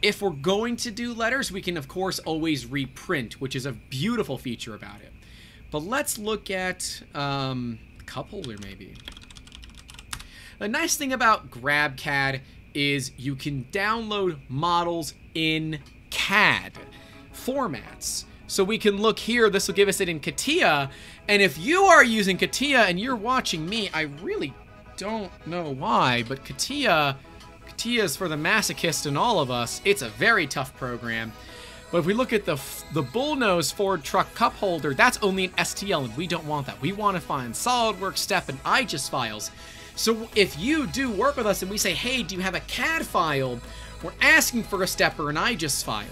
Speaker 1: If we're going to do letters, we can, of course, always reprint, which is a beautiful feature about it. But let's look at... Um, cup holder, maybe. The nice thing about GrabCAD is you can download models in CAD formats. So we can look here, this will give us it in CATIA, and if you are using CATIA and you're watching me, I really don't know why, but CATIA, CATIA is for the masochist in all of us. It's a very tough program. But if we look at the the bullnose Ford truck cup holder, that's only an STL, and we don't want that. We want to find SolidWorks, Step, and IGES files. So if you do work with us and we say, hey, do you have a CAD file? We're asking for a step or an IGES file.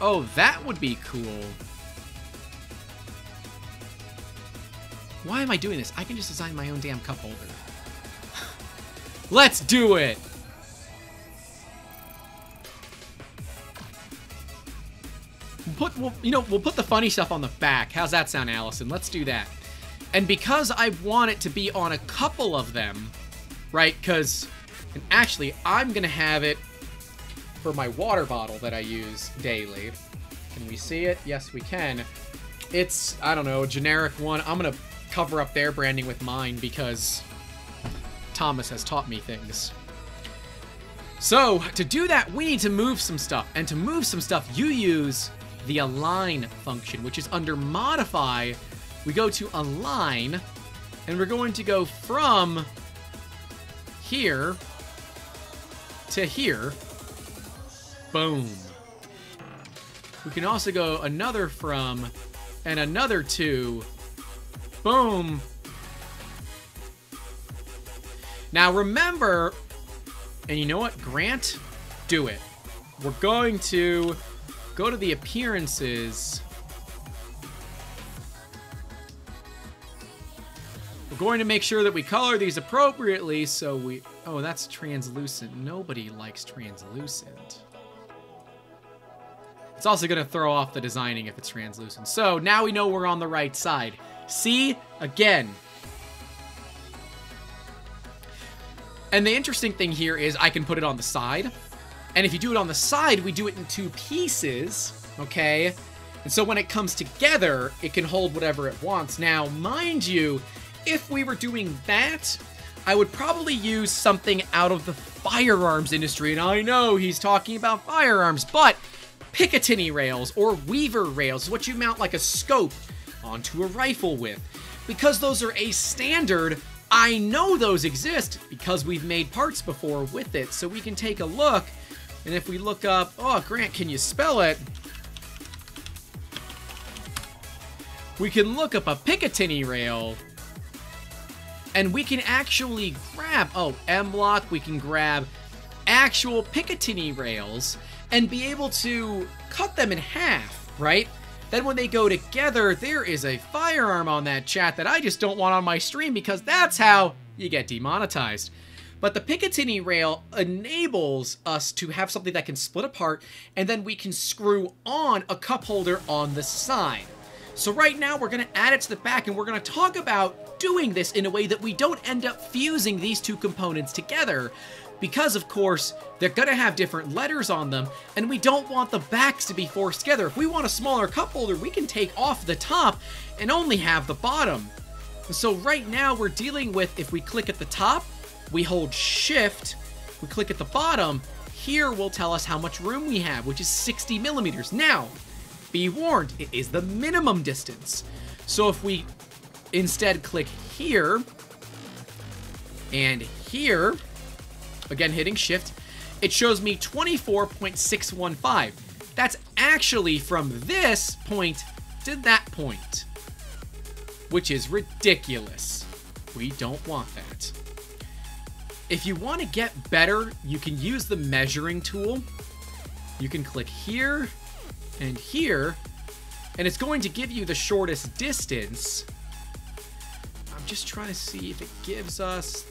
Speaker 1: Oh, that would be cool. Why am I doing this? I can just design my own damn cup holder. Let's do it! Put, we'll, you know, we'll put the funny stuff on the back. How's that sound, Allison? Let's do that. And because I want it to be on a couple of them, right? Because, and actually, I'm gonna have it for my water bottle that I use daily. Can we see it? Yes, we can. It's, I don't know, generic one. I'm gonna cover up their branding with mine because Thomas has taught me things. So, to do that, we need to move some stuff. And to move some stuff, you use the align function, which is under modify. We go to align, and we're going to go from here to here. Boom. We can also go another from and another to. Boom. Now remember, and you know what, Grant? do it. We're going to go to the appearances. We're going to make sure that we color these appropriately so we... Oh, that's translucent. Nobody likes translucent. It's also going to throw off the designing if it's translucent. So now we know we're on the right side. See? Again. And the interesting thing here is I can put it on the side. And if you do it on the side, we do it in two pieces, okay? And so when it comes together, it can hold whatever it wants. Now, mind you, if we were doing that, I would probably use something out of the firearms industry. And I know he's talking about firearms, but Picatinny rails or Weaver rails what you mount like a scope onto a rifle with. Because those are a standard, I know those exist because we've made parts before with it. So we can take a look, and if we look up, oh, Grant, can you spell it? We can look up a Picatinny rail, and we can actually grab, oh, M-LOK, we can grab actual Picatinny rails, and be able to cut them in half, right? Then when they go together, there is a firearm on that chat that I just don't want on my stream because that's how you get demonetized. But the Picatinny rail enables us to have something that can split apart and then we can screw on a cup holder on the side. So right now we're going to add it to the back and we're going to talk about doing this in a way that we don't end up fusing these two components together because of course they're gonna have different letters on them and we don't want the backs to be forced together. If we want a smaller cup holder, we can take off the top and only have the bottom. So right now we're dealing with, if we click at the top, we hold shift, we click at the bottom, here will tell us how much room we have, which is 60 millimeters. Now, be warned, it is the minimum distance. So if we instead click here and here, again hitting shift, it shows me 24.615. That's actually from this point to that point, which is ridiculous. We don't want that. If you want to get better, you can use the measuring tool. You can click here and here, and it's going to give you the shortest distance. I'm just trying to see if it gives us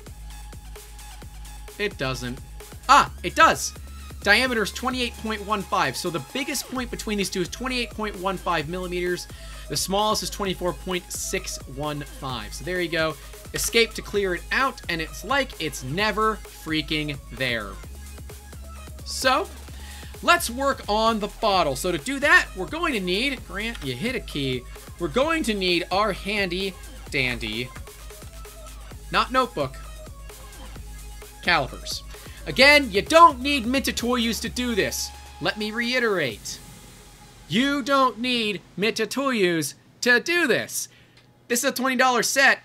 Speaker 1: it doesn't. Ah, it does! Diameter is 28.15, so the biggest point between these two is 28.15 millimeters. The smallest is 24.615. So there you go. Escape to clear it out, and it's like it's never freaking there. So, let's work on the bottle. So to do that, we're going to need, Grant, you hit a key. We're going to need our handy dandy, not notebook, calipers. Again, you don't need Mitutoyos to do this. Let me reiterate. You don't need Mitutoyos to do this. This is a $20 set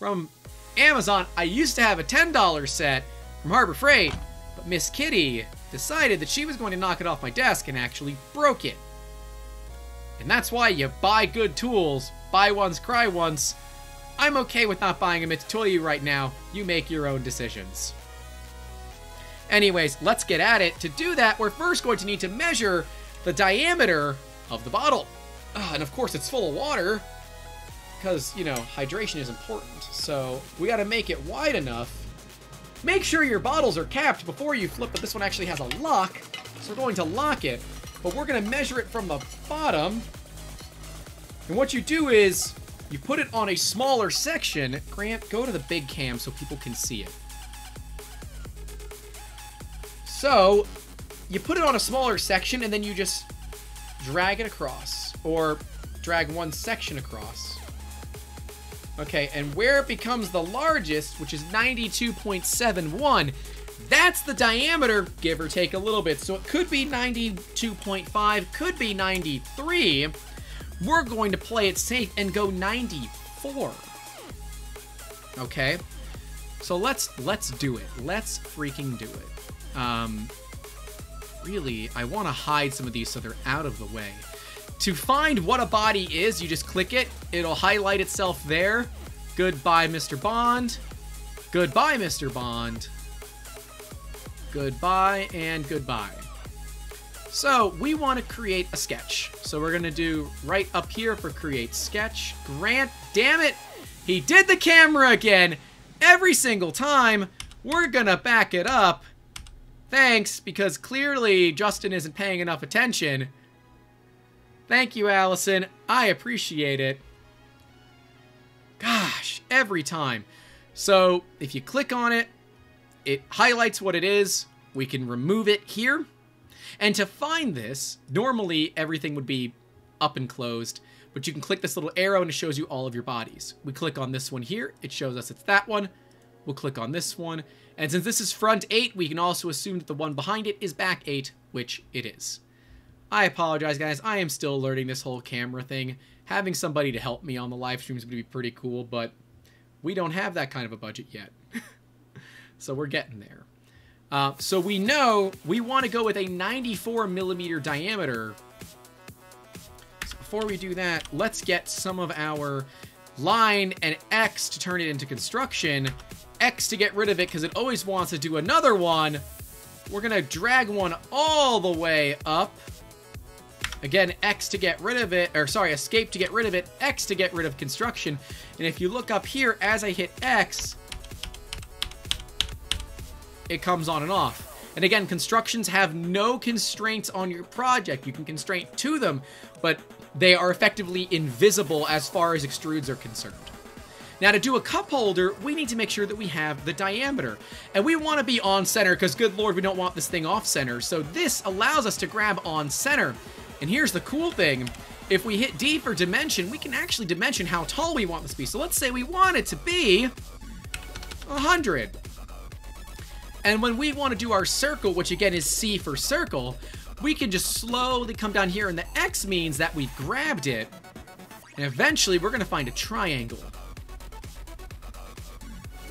Speaker 1: from Amazon. I used to have a $10 set from Harbor Freight, but Miss Kitty decided that she was going to knock it off my desk and actually broke it. And that's why you buy good tools, buy once, cry once. I'm okay with not buying a Mitutoyo right now. You make your own decisions. Anyways, let's get at it. To do that, we're first going to need to measure the diameter of the bottle. Uh, and of course, it's full of water because, you know, hydration is important. So we got to make it wide enough. Make sure your bottles are capped before you flip, but this one actually has a lock. So we're going to lock it, but we're going to measure it from the bottom. And what you do is you put it on a smaller section. Grant, go to the big cam so people can see it. So, you put it on a smaller section and then you just drag it across. Or drag one section across. Okay, and where it becomes the largest, which is 92.71, that's the diameter, give or take a little bit. So it could be 92.5, could be 93. We're going to play it safe and go 94. Okay? So let's let's do it. Let's freaking do it. Um, really, I want to hide some of these so they're out of the way. To find what a body is, you just click it. It'll highlight itself there. Goodbye, Mr. Bond. Goodbye, Mr. Bond. Goodbye and goodbye. So we want to create a sketch. So we're going to do right up here for create sketch. Grant, damn it. He did the camera again every single time. We're going to back it up. Thanks, because clearly Justin isn't paying enough attention. Thank you, Allison. I appreciate it. Gosh, every time. So if you click on it, it highlights what it is. We can remove it here. And to find this, normally everything would be up and closed, but you can click this little arrow and it shows you all of your bodies. We click on this one here, it shows us it's that one. We'll click on this one. And since this is front 8, we can also assume that the one behind it is back 8, which it is. I apologize, guys. I am still learning this whole camera thing. Having somebody to help me on the live streams would be pretty cool, but we don't have that kind of a budget yet. so we're getting there. Uh, so we know we want to go with a 94 millimeter diameter. So before we do that, let's get some of our line and X to turn it into construction. X to get rid of it because it always wants to do another one. We're going to drag one all the way up. Again, X to get rid of it, or sorry, escape to get rid of it, X to get rid of construction. And if you look up here, as I hit X, it comes on and off. And again, constructions have no constraints on your project. You can constrain to them, but they are effectively invisible as far as extrudes are concerned. Now to do a cup holder, we need to make sure that we have the diameter. And we want to be on center because good lord, we don't want this thing off center. So this allows us to grab on center. And here's the cool thing. If we hit D for dimension, we can actually dimension how tall we want this to be. So let's say we want it to be 100. And when we want to do our circle, which again is C for circle, we can just slowly come down here and the X means that we grabbed it. And eventually we're going to find a triangle.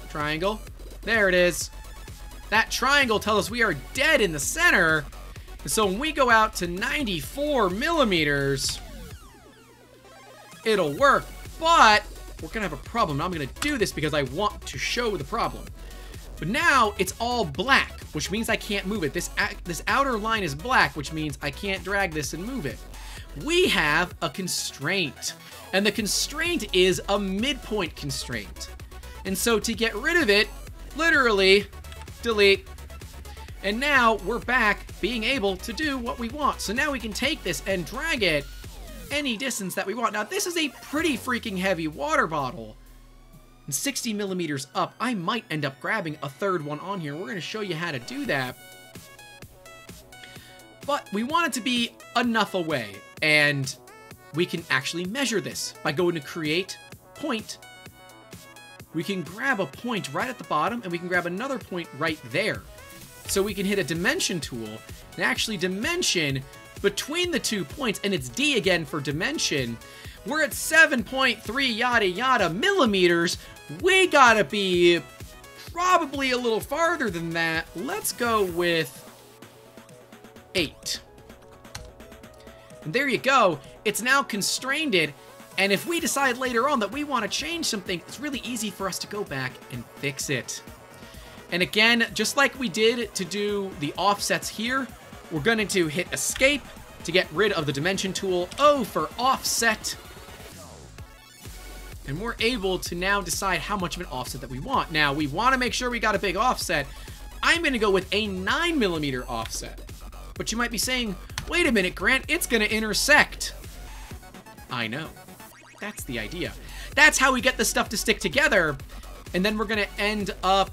Speaker 1: Triangle. There it is. That triangle tells us we are dead in the center. And so when we go out to 94 millimeters, it'll work. But we're to have a problem. Now I'm to do this because I want to show the problem. But now it's all black, which means I can't move it. This, this outer line is black, which means I can't drag this and move it. We have a constraint, and the constraint is a midpoint constraint. And so to get rid of it, literally, delete. And now we're back being able to do what we want. So now we can take this and drag it any distance that we want. Now this is a pretty freaking heavy water bottle and 60 millimeters up, I might end up grabbing a third one on here. We're going to show you how to do that. But we want it to be enough away, and we can actually measure this by going to create point. We can grab a point right at the bottom, and we can grab another point right there. So we can hit a dimension tool and actually dimension between the two points, and it's D again for dimension. We're at 7.3 yada yada millimeters, we gotta be probably a little farther than that. Let's go with eight. And there you go. It's now constrained it, and if we decide later on that we want to change something, it's really easy for us to go back and fix it. And again, just like we did to do the offsets here, we're going to hit escape to get rid of the dimension tool. O for offset and we're able to now decide how much of an offset that we want. Now, we want to make sure we got a big offset. I'm going to go with a 9 millimeter offset. But you might be saying, wait a minute, Grant, it's going to intersect. I know. That's the idea. That's how we get the stuff to stick together. And then we're going to end up...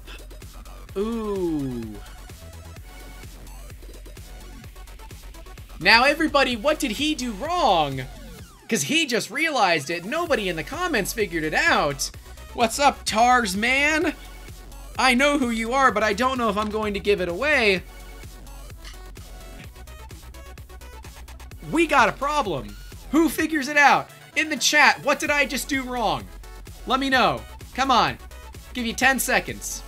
Speaker 1: Ooh. Now, everybody, what did he do wrong? Because he just realized it. Nobody in the comments figured it out. What's up, Tars man? I know who you are, but I don't know if I'm going to give it away. We got a problem. Who figures it out? In the chat, what did I just do wrong? Let me know. Come on. give you 10 seconds.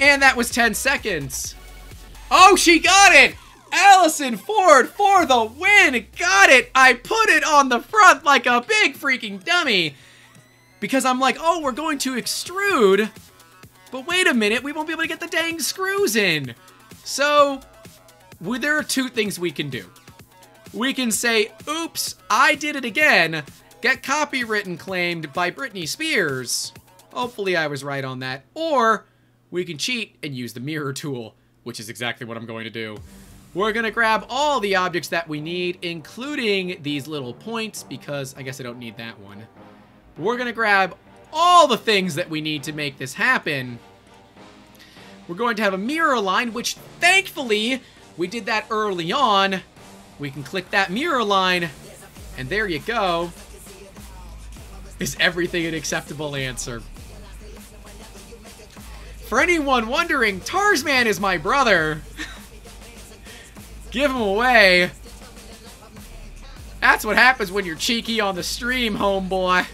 Speaker 1: And that was 10 seconds. Oh, she got it! Allison Ford for the win! Got it! I put it on the front like a big freaking dummy! Because I'm like, oh, we're going to extrude, but wait a minute, we won't be able to get the dang screws in. So, well, there are two things we can do. We can say, oops, I did it again, get copywritten claimed by Britney Spears. Hopefully I was right on that. Or, we can cheat and use the mirror tool, which is exactly what I'm going to do. We're going to grab all the objects that we need, including these little points, because I guess I don't need that one. We're going to grab all the things that we need to make this happen. We're going to have a mirror line, which thankfully we did that early on. We can click that mirror line, and there you go. Is everything an acceptable answer? For anyone wondering, Tarzman is my brother. Give him away. That's what happens when you're cheeky on the stream, homeboy.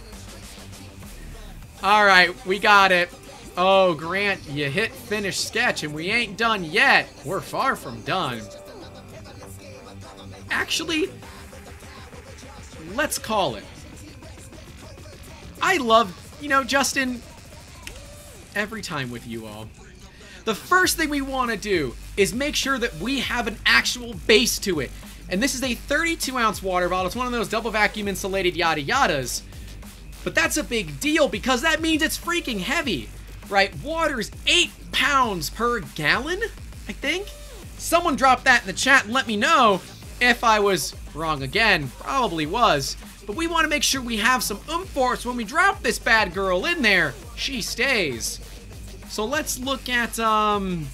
Speaker 1: Alright, we got it. Oh, Grant, you hit finish sketch and we ain't done yet. We're far from done. Actually, let's call it. I love, you know, Justin, every time with you all. The first thing we want to do is make sure that we have an actual base to it. And this is a 32 ounce water bottle. It's one of those double vacuum insulated yada yadas. But that's a big deal because that means it's freaking heavy, right? Water's 8 pounds per gallon, I think? Someone drop that in the chat and let me know if I was wrong again. Probably was. But we want to make sure we have some oomph force when we drop this bad girl in there. She stays. So let's look at, um...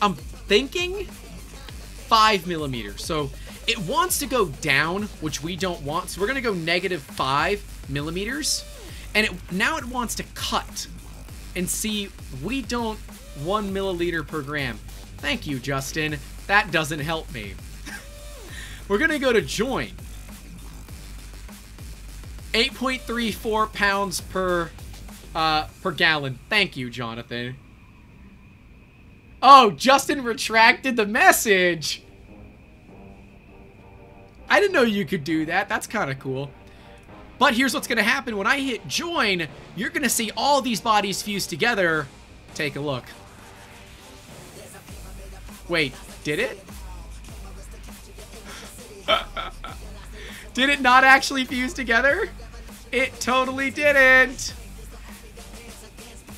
Speaker 1: I'm thinking 5 millimeters. So it wants to go down, which we don't want. So we're going to go negative 5 millimeters. And it, now it wants to cut. And see, we don't 1 milliliter per gram. Thank you, Justin. That doesn't help me. we're going to go to join. 8.34 pounds per uh, per gallon. Thank you, Jonathan. Oh, Justin retracted the message. I didn't know you could do that. That's kind of cool. But here's what's going to happen. When I hit join, you're going to see all these bodies fused together. Take a look. Wait, did it? did it not actually fuse together? It totally didn't.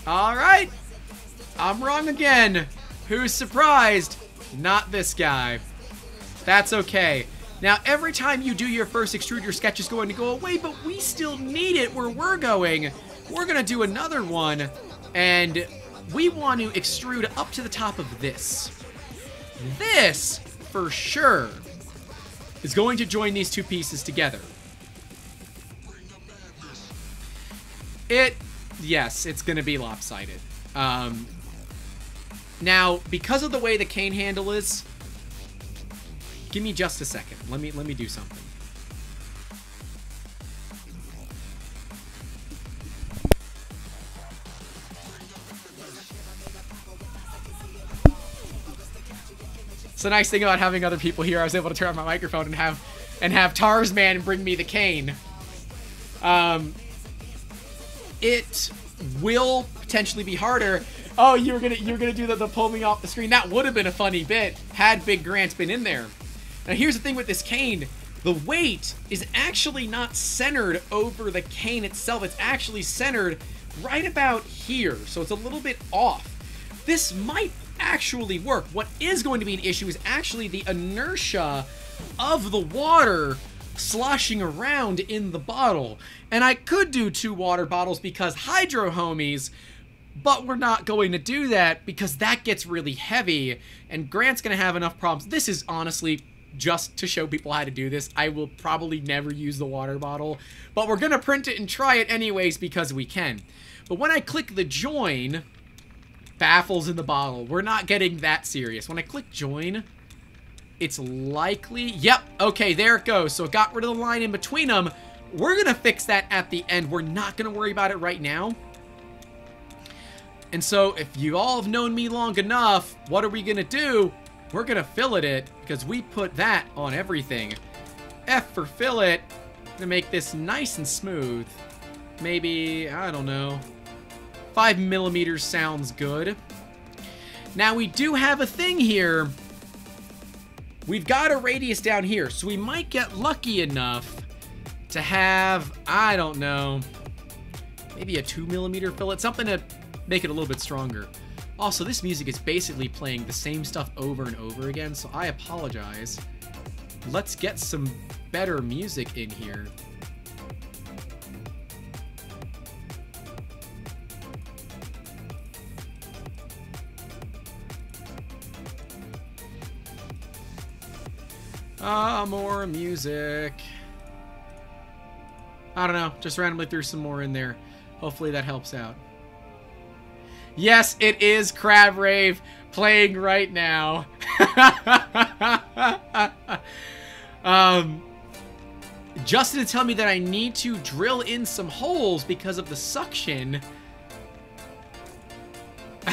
Speaker 1: All right. I'm wrong again. Who's surprised? Not this guy. That's okay. Now, every time you do your first extrude, your sketch is going to go away, but we still need it where we're going. We're going to do another one, and we want to extrude up to the top of this. This, for sure, is going to join these two pieces together. It yes, it's going to be lopsided. Um, now, because of the way the cane handle is, give me just a second. Let me let me do something. A nice thing about having other people here. I was able to turn on my microphone and have and have Tarzman bring me the cane. Um, it will potentially be harder. Oh, you were gonna you were gonna do the, the pull me off the screen. That would have been a funny bit had Big Grant been in there. Now here's the thing with this cane. The weight is actually not centered over the cane itself. It's actually centered right about here. So it's a little bit off. This might actually work. What is going to be an issue is actually the inertia of the water sloshing around in the bottle. And I could do two water bottles because hydro homies, but we're not going to do that because that gets really heavy and Grant's going to have enough problems. This is honestly just to show people how to do this. I will probably never use the water bottle, but we're going to print it and try it anyways because we can. But when I click the join, baffles in the bottle. We're not getting that serious. When I click join, it's likely... Yep, okay, there it goes. So it got rid of the line in between them. We're going to fix that at the end. We're not going to worry about it right now. And so if you all have known me long enough, what are we going to do? We're going to fillet it because we put that on everything. F for fillet to make this nice and smooth. maybe, I don't know. Five millimeters sounds good. Now we do have a thing here. We've got a radius down here, so we might get lucky enough to have, I don't know, maybe a two millimeter fillet, something to make it a little bit stronger. Also, this music is basically playing the same stuff over and over again, so I apologize. Let's get some better music in here. Ah, more music. I don't know, just randomly threw some more in there. Hopefully that helps out. Yes, it is Crab Rave playing right now. um, Justin tell me that I need to drill in some holes because of the suction.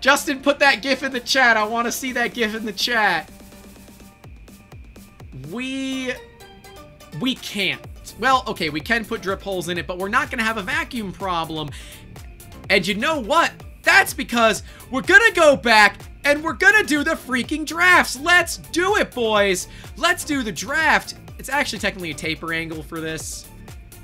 Speaker 1: Justin, put that gif in the chat. I want to see that gif in the chat. We... We can't. Well, okay, we can put drip holes in it, but we're not going to have a vacuum problem. And you know what? That's because we're gonna go back and we're gonna do the freaking drafts. Let's do it, boys. Let's do the draft. It's actually technically a taper angle for this,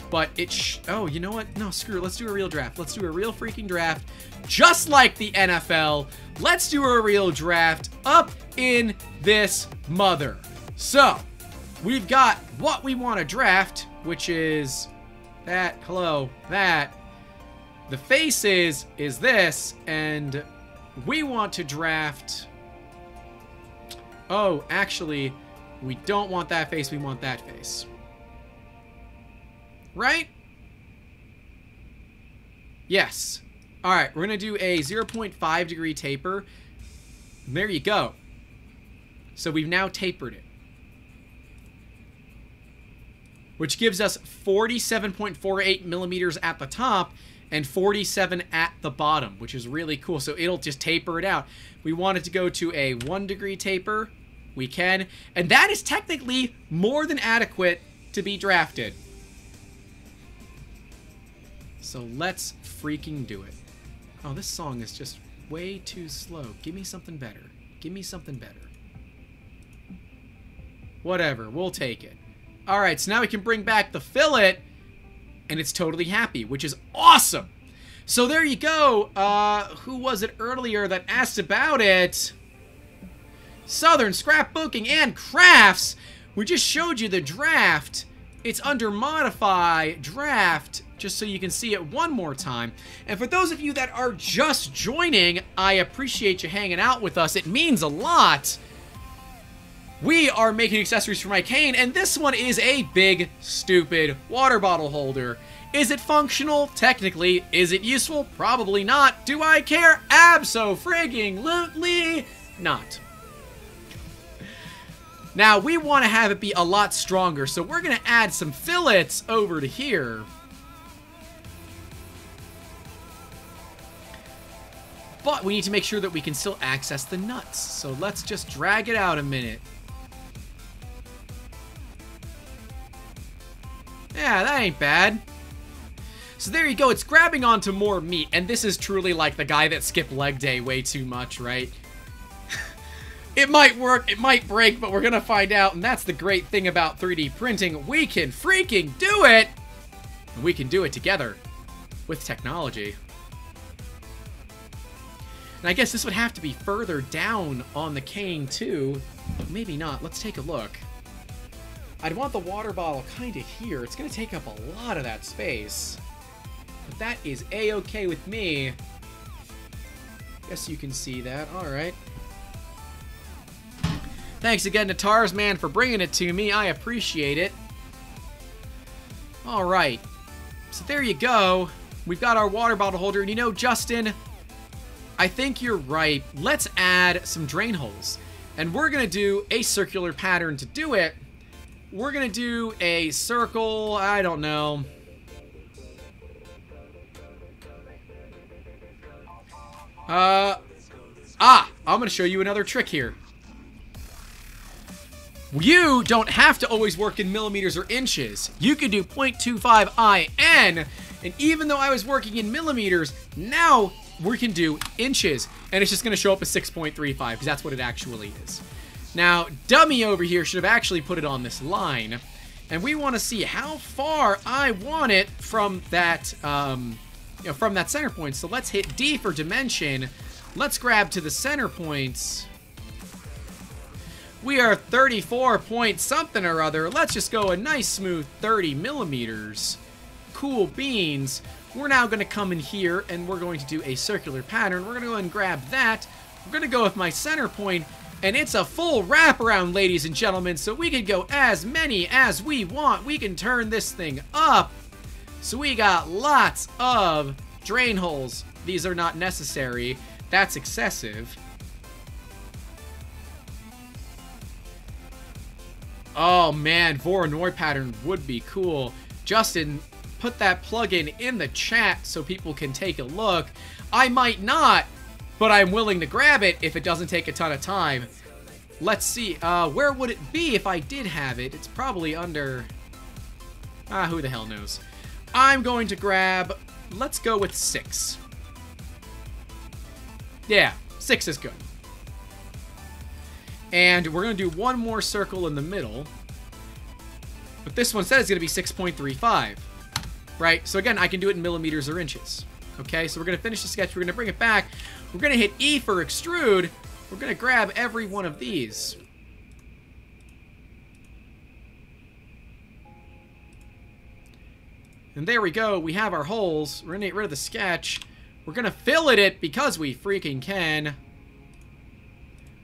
Speaker 1: but it oh, you know what? No, screw it. Let's do a real draft. Let's do a real freaking draft, just like the NFL. Let's do a real draft up in this mother. So, we've got what we want to draft, which is that, hello, that, the face is, is this, and we want to draft... Oh, actually, we don't want that face, we want that face. Right? Yes. Alright, we're going to do a 0.5 degree taper. There you go. So we've now tapered it. Which gives us 47.48 millimeters at the top and 47 at the bottom, which is really cool. So it'll just taper it out. We want it to go to a one degree taper. We can. And that is technically more than adequate to be drafted. So let's freaking do it. Oh, this song is just way too slow. Give me something better. Give me something better. Whatever, we'll take it. Alright, so now we can bring back the fillet and it's totally happy, which is awesome. So there you go. Uh, who was it earlier that asked about it? Southern Scrapbooking and Crafts. We just showed you the draft. It's under Modify, Draft, just so you can see it one more time. And for those of you that are just joining, I appreciate you hanging out with us. It means a lot. We are making accessories for my cane, and this one is a big, stupid water bottle holder. Is it functional? Technically. Is it useful? Probably not. Do I care? Abso-frigging-lutely not. Now, we want to have it be a lot stronger, so we're going to add some fillets over to here. But we need to make sure that we can still access the nuts. So let's just drag it out a minute. Yeah, that ain't bad. So there you go, it's grabbing onto more meat, and this is truly like the guy that skipped leg day way too much, right? it might work, it might break, but we're gonna find out, and that's the great thing about 3D printing. We can freaking do it! And we can do it together with technology. And I guess this would have to be further down on the cane too. Maybe not, let's take a look. I'd want the water bottle kind of here. It's going to take up a lot of that space. But that is a-okay with me. Guess you can see that. Alright. Thanks again to Tars Man for bringing it to me. I appreciate it. Alright. So there you go. We've got our water bottle holder. And you know, Justin, I think you're right. Let's add some drain holes. And we're going to do a circular pattern to do it. We're to do a circle. I don't know. Uh, ah, I'm to show you another trick here. You don't have to always work in millimeters or inches. You can do 0.25 IN, and even though I was working in millimeters, now we can do inches, and it's just to show up as 6.35, because that's what it actually is. Now, Dummy over here should have actually put it on this line, and we want to see how far I want it from that, um, you know, from that center point. So let's hit D for dimension. Let's grab to the center points. We are 34 point something or other. Let's just go a nice smooth 30 millimeters. Cool beans. We're now going to come in here and we're going to do a circular pattern. We're going to go and grab that. We're going to go with my center point and it's a full wraparound, ladies and gentlemen, so we can go as many as we want. We can turn this thing up. So we got lots of drain holes. These are not necessary. That's excessive. Oh man, Voronoi pattern would be cool. Justin, put that plugin in the chat so people can take a look. I might not, but I'm willing to grab it if it doesn't take a ton of time. Let's see, uh, where would it be if I did have it? It's probably under... Ah, who the hell knows. I'm going to grab... Let's go with six. Yeah, six is good. And we're going to do one more circle in the middle. But this one says it's going to be 6.35. Right? So again, I can do it in millimeters or inches. Okay, so we're going to finish the sketch. We're going to bring it back. We're going to hit E for extrude. We're going to grab every one of these. And there we go. We have our holes. We're going to get rid of the sketch. We're going to fillet it because we freaking can.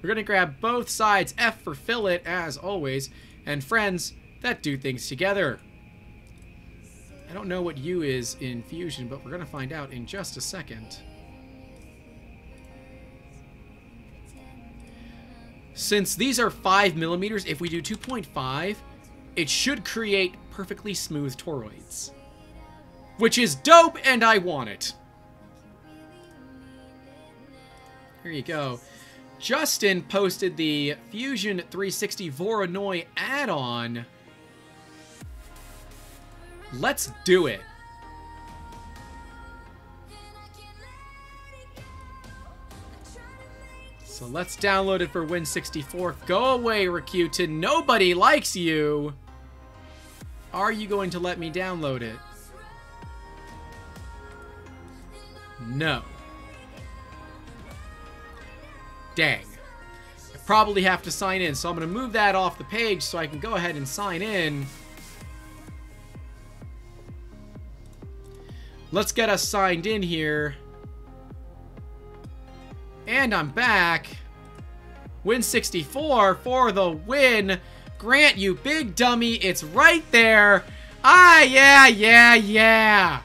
Speaker 1: We're going to grab both sides, F for fillet, as always. And friends, that do things together. I don't know what U is in Fusion, but we're going to find out in just a second. Since these are 5 millimeters, if we do 2.5, it should create perfectly smooth toroids. Which is dope, and I want it. Here you go. Justin posted the Fusion 360 Voronoi add-on. Let's do it. So let's download it for Win64. Go away, Rakuten. Nobody likes you. Are you going to let me download it? No. Dang. I probably have to sign in, so I'm going to move that off the page so I can go ahead and sign in. Let's get us signed in here. And I'm back. Win 64 for the win. Grant, you big dummy, it's right there. Ah, yeah, yeah, yeah.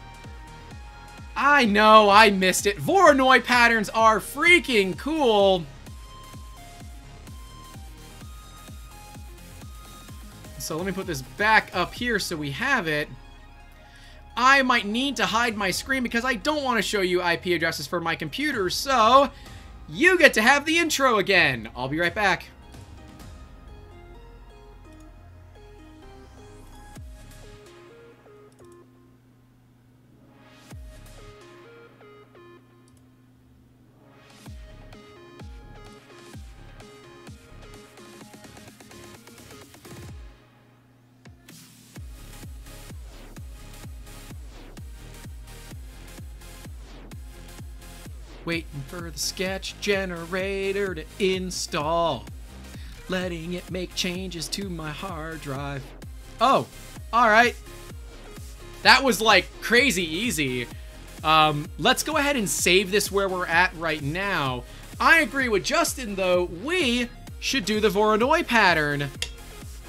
Speaker 1: I know, I missed it. Voronoi patterns are freaking cool. So let me put this back up here so we have it. I might need to hide my screen because I don't want to show you IP addresses for my computer, so you get to have the intro again. I'll be right back. Waiting for the sketch generator to install. Letting it make changes to my hard drive. Oh, alright. That was like crazy easy. Um, let's go ahead and save this where we're at right now. I agree with Justin though, we should do the Voronoi pattern.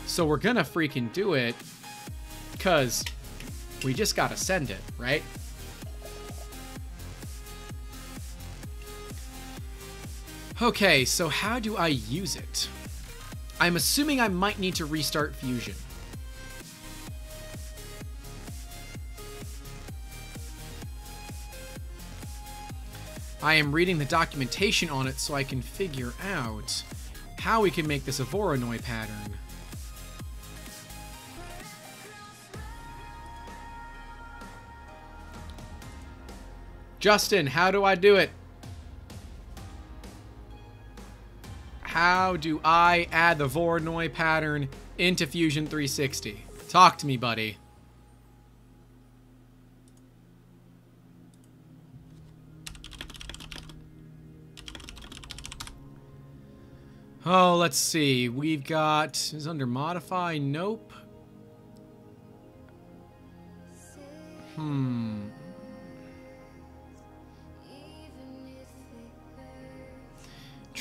Speaker 1: So we're gonna freaking do it. Cause we just gotta send it, right? Okay, so how do I use it? I'm assuming I might need to restart Fusion. I am reading the documentation on it so I can figure out how we can make this a Voronoi pattern. Justin, how do I do it? How do I add the Voronoi pattern into Fusion 360? Talk to me, buddy. Oh, let's see. We've got... Is under modify? Nope. Hmm.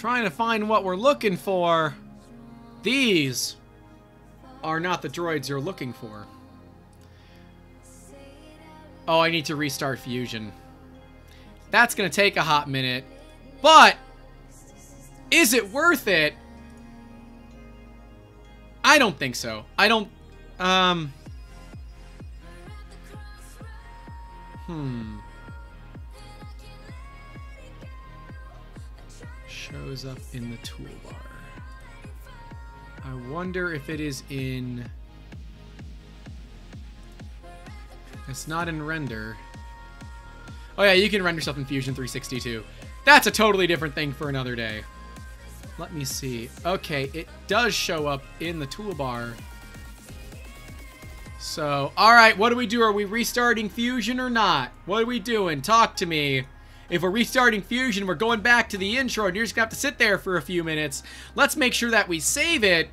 Speaker 1: Trying to find what we're looking for. These are not the droids you're looking for. Oh, I need to restart Fusion. That's going to take a hot minute. But is it worth it? I don't think so. I don't... Um... Hmm. Shows up in the toolbar. I wonder if it is in... It's not in render. Oh yeah, you can render stuff in Fusion 360 too. That's a totally different thing for another day. Let me see. Okay, it does show up in the toolbar. So, alright, what do we do? Are we restarting Fusion or not? What are we doing? Talk to me. If we're restarting Fusion, we're going back to the intro, and you're just gonna have to sit there for a few minutes. Let's make sure that we save it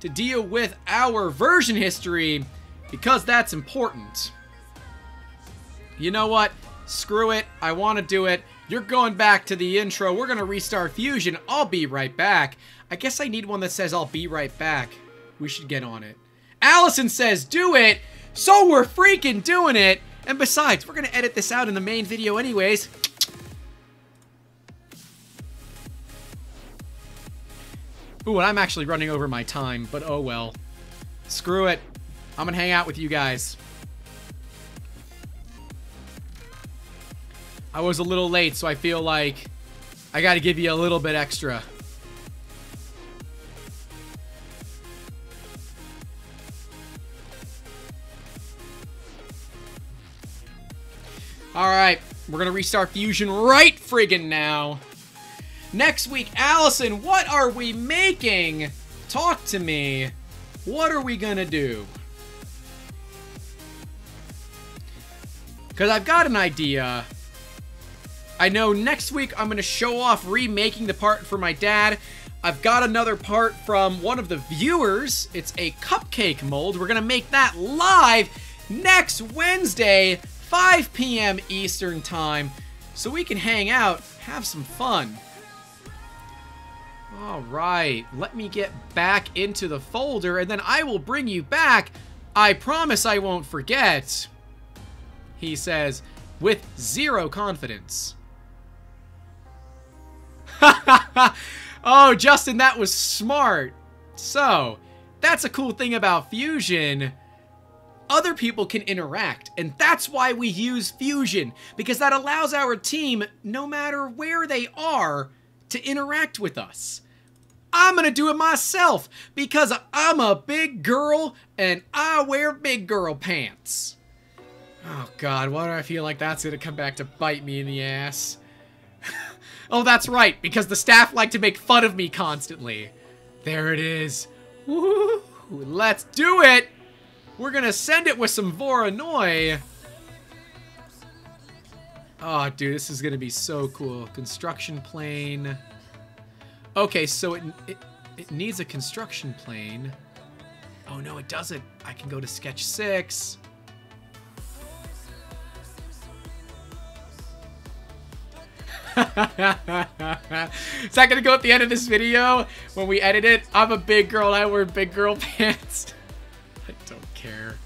Speaker 1: to deal with our version history, because that's important. You know what? Screw it. I want to do it. You're going back to the intro. We're going to restart Fusion. I'll be right back. I guess I need one that says I'll be right back. We should get on it. Allison says do it. So we're freaking doing it. And besides, we're going to edit this out in the main video anyways. Ooh, and I'm actually running over my time, but oh well. Screw it. I'm to hang out with you guys. I was a little late, so I feel like I got to give you a little bit extra. Alright, we're to restart Fusion right friggin' now. Next week, Allison, what are we making? Talk to me. What are we going to do? Because I've got an idea. I know next week I'm going to show off remaking the part for my dad. I've got another part from one of the viewers. It's a cupcake mold. We're going to make that live next Wednesday, 5 p.m. Eastern Time, so we can hang out, have some fun. All right, let me get back into the folder, and then I will bring you back. I promise I won't forget, he says, with zero confidence. oh, Justin, that was smart. So, that's a cool thing about Fusion. Other people can interact, and that's why we use Fusion, because that allows our team, no matter where they are, to interact with us. I'm gonna do it myself, because I'm a big girl, and I wear big girl pants. Oh god, why do I feel like that's gonna come back to bite me in the ass? Oh, that's right, because the staff like to make fun of me constantly. There it is. Let's do it! We're gonna send it with some Voronoi. Oh, dude, this is gonna be so cool. Construction plane. Okay, so it, it, it needs a construction plane. Oh, no, it doesn't. I can go to Sketch 6. Is that gonna go at the end of this video when we edit it? I'm a big girl I wear big girl pants. I don't care.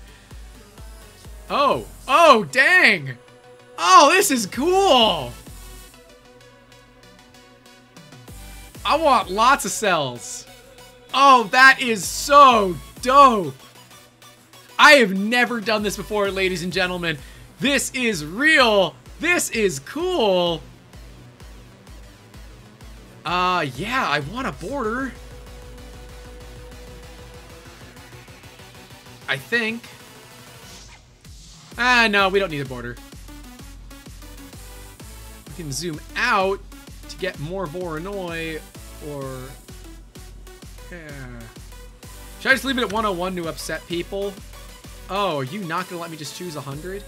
Speaker 1: Oh, oh, dang. Oh, this is cool. I want lots of cells. Oh, that is so dope. I have never done this before, ladies and gentlemen. This is real. This is cool. Uh, yeah, I want a border. I think. Ah, no, we don't need a border. We can zoom out to get more Voronoi or... Yeah. Should I just leave it at 101 to upset people? Oh, are you not going to let me just choose 100?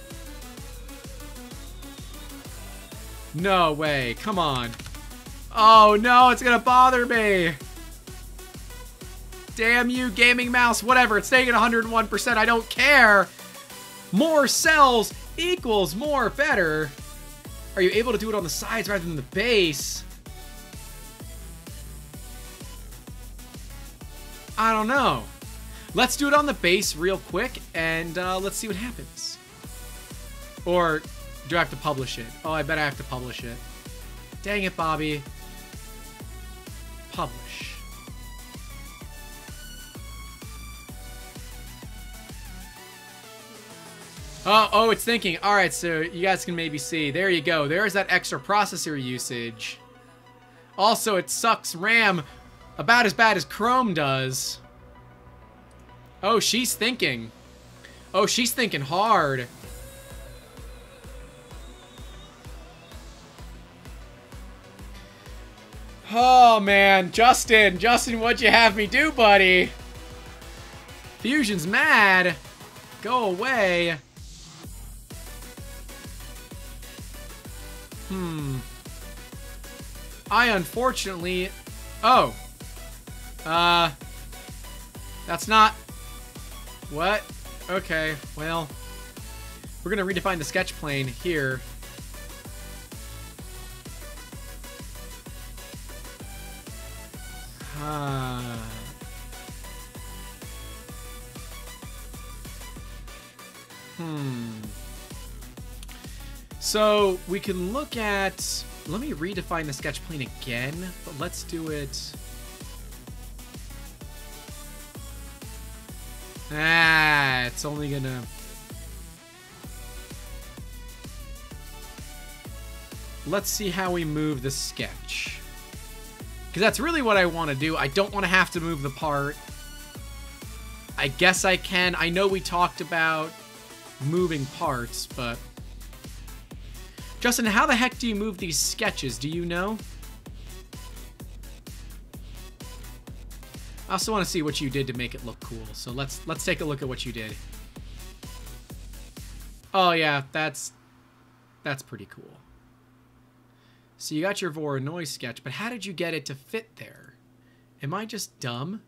Speaker 1: No way. Come on. Oh, no, it's going to bother me. Damn you, gaming mouse. Whatever, it's staying at 101%. I don't care. More cells equals more better. Are you able to do it on the sides rather than the base? I don't know. Let's do it on the base real quick, and uh, let's see what happens. Or do I have to publish it? Oh, I bet I have to publish it. Dang it, Bobby. Publish. Oh, oh, it's thinking. All right, so you guys can maybe see. There you go. There's that extra processor usage. Also, it sucks RAM about as bad as Chrome does. Oh, she's thinking. Oh, she's thinking hard. Oh, man. Justin, Justin, what'd you have me do, buddy? Fusion's mad. Go away. Hmm. I unfortunately... Oh. Uh... That's not... What? Okay, well... We're gonna redefine the sketch plane here. Ah. Hmm. So we can look at, let me redefine the sketch plane again, but let's do it. Ah, it's only gonna... Let's see how we move the sketch. Because that's really what I want to do. I don't want to have to move the part. I guess I can. I know we talked about moving parts, but... Justin, how the heck do you move these sketches? Do you know? I also want to see what you did to make it look cool. So let's let's take a look at what you did. Oh yeah, that's that's pretty cool. So you got your Voronoi sketch, but how did you get it to fit there? Am I just dumb?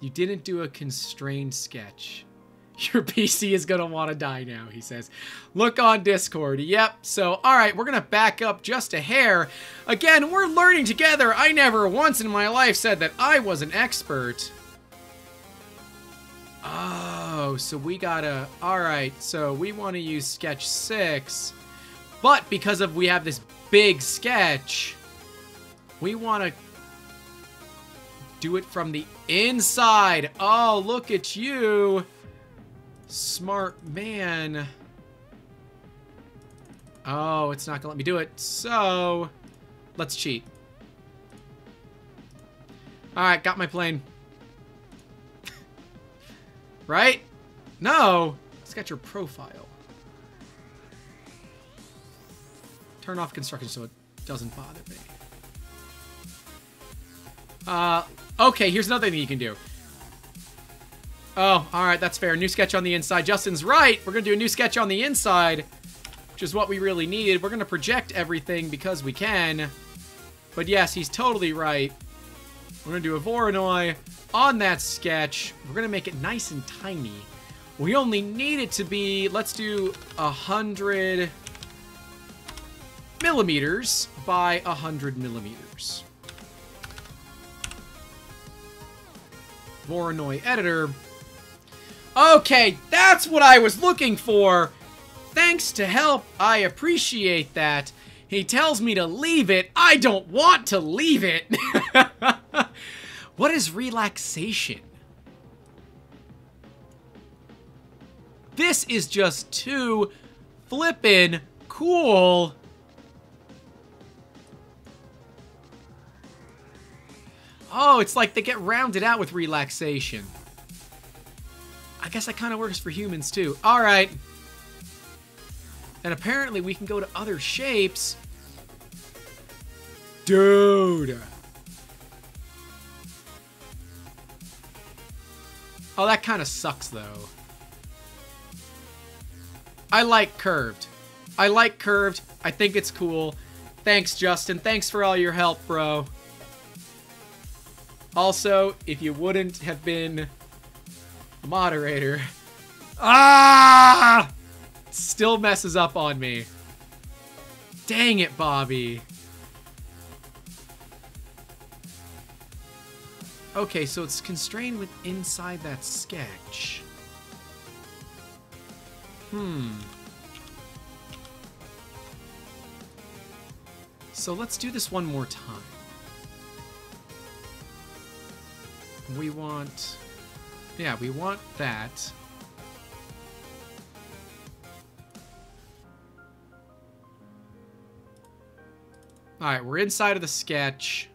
Speaker 1: You didn't do a constrained sketch. Your PC is going to want to die now, he says. Look on Discord. Yep. So, all right, we're going to back up just a hair. Again, we're learning together. I never once in my life said that I was an expert. Oh, so we gotta... Alright, so we want to use sketch 6. But because of we have this big sketch, we want to do it from the inside. Oh, look at you. Smart man. Oh, it's not going to let me do it. So, let's cheat. Alright, got my plane. Right? No! It's got your profile. Turn off construction so it doesn't bother me. Uh, okay, here's another thing you can do. Oh, alright, that's fair. New sketch on the inside. Justin's right! We're gonna do a new sketch on the inside, which is what we really needed. We're gonna project everything because we can. But yes, he's totally right. We're gonna do a Voronoi on that sketch. We're going to make it nice and tiny. We only need it to be, let's do a hundred millimeters by a hundred millimeters. Voronoi editor. Okay, that's what I was looking for. Thanks to help, I appreciate that. He tells me to leave it. I don't want to leave it. What is relaxation? This is just too flippin' cool. Oh, it's like they get rounded out with relaxation. I guess that kind of works for humans too. All right. And apparently we can go to other shapes. Dude. Oh, that kind of sucks, though. I like curved. I like curved. I think it's cool. Thanks, Justin. Thanks for all your help, bro. Also, if you wouldn't have been moderator... Ah! Still messes up on me. Dang it, Bobby. Okay, so it's constrained with inside that sketch. Hmm. So let's do this one more time. We want... Yeah, we want that. Alright, we're inside of the sketch.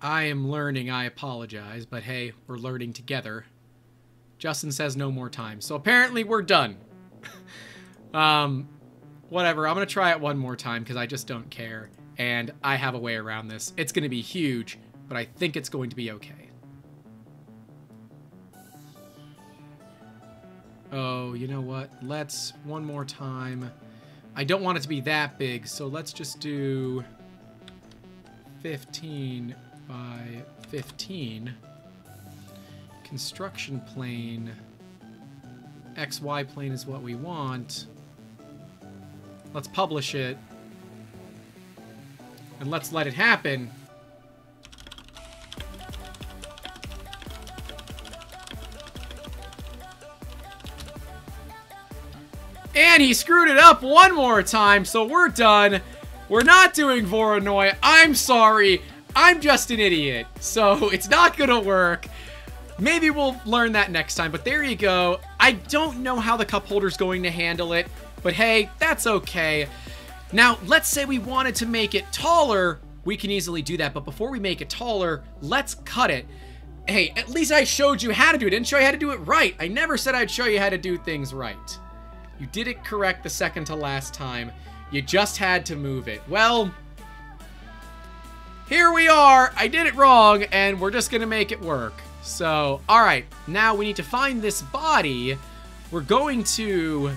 Speaker 1: I am learning, I apologize, but hey, we're learning together. Justin says no more time. So apparently we're done. um, whatever, I'm gonna try it one more time because I just don't care. And I have a way around this. It's gonna be huge, but I think it's going to be okay. Oh, you know what? Let's, one more time. I don't want it to be that big, so let's just do 15 by 15. Construction plane. XY plane is what we want. Let's publish it. And let's let it happen. And he screwed it up one more time, so we're done. We're not doing Voronoi. I'm sorry. I'm just an idiot. So it's not gonna work. Maybe we'll learn that next time, but there you go. I don't know how the cup holder's going to handle it, but hey, that's okay. Now, let's say we wanted to make it taller. We can easily do that, but before we make it taller, let's cut it. Hey, at least I showed you how to do it. I didn't show you how to do it right. I never said I'd show you how to do things right. You did it correct the second to last time. You just had to move it. Well, here we are. I did it wrong, and we're just going to make it work. So, alright, now we need to find this body. We're going to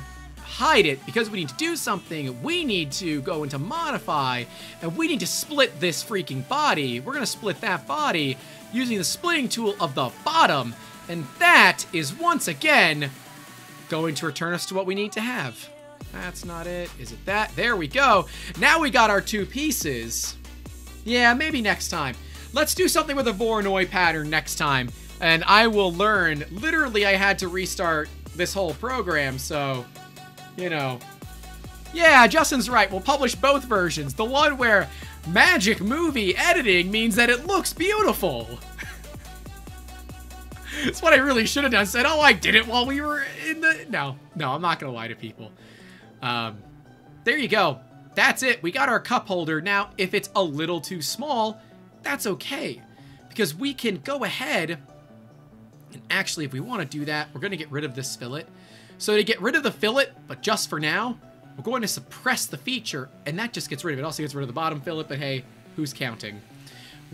Speaker 1: hide it because we need to do something. We need to go into modify, and we need to split this freaking body. We're to split that body using the splitting tool of the bottom, and that is once again going to return us to what we need to have. That's not it. Is it that? There we go. Now we got our two pieces. Yeah, maybe next time. Let's do something with a Voronoi pattern next time, and I will learn. Literally, I had to restart this whole program, so, you know. Yeah, Justin's right. We'll publish both versions. The one where magic movie editing means that it looks beautiful. That's what I really should have done. Said, oh, I did it while we were in the... No, no, I'm not going to lie to people. Um, there you go. That's it. We got our cup holder. Now, if it's a little too small, that's okay. Because we can go ahead and actually, if we want to do that, we're going to get rid of this fillet. So to get rid of the fillet, but just for now, we're going to suppress the feature, and that just gets rid of it. Also gets rid of the bottom fillet, but hey, who's counting?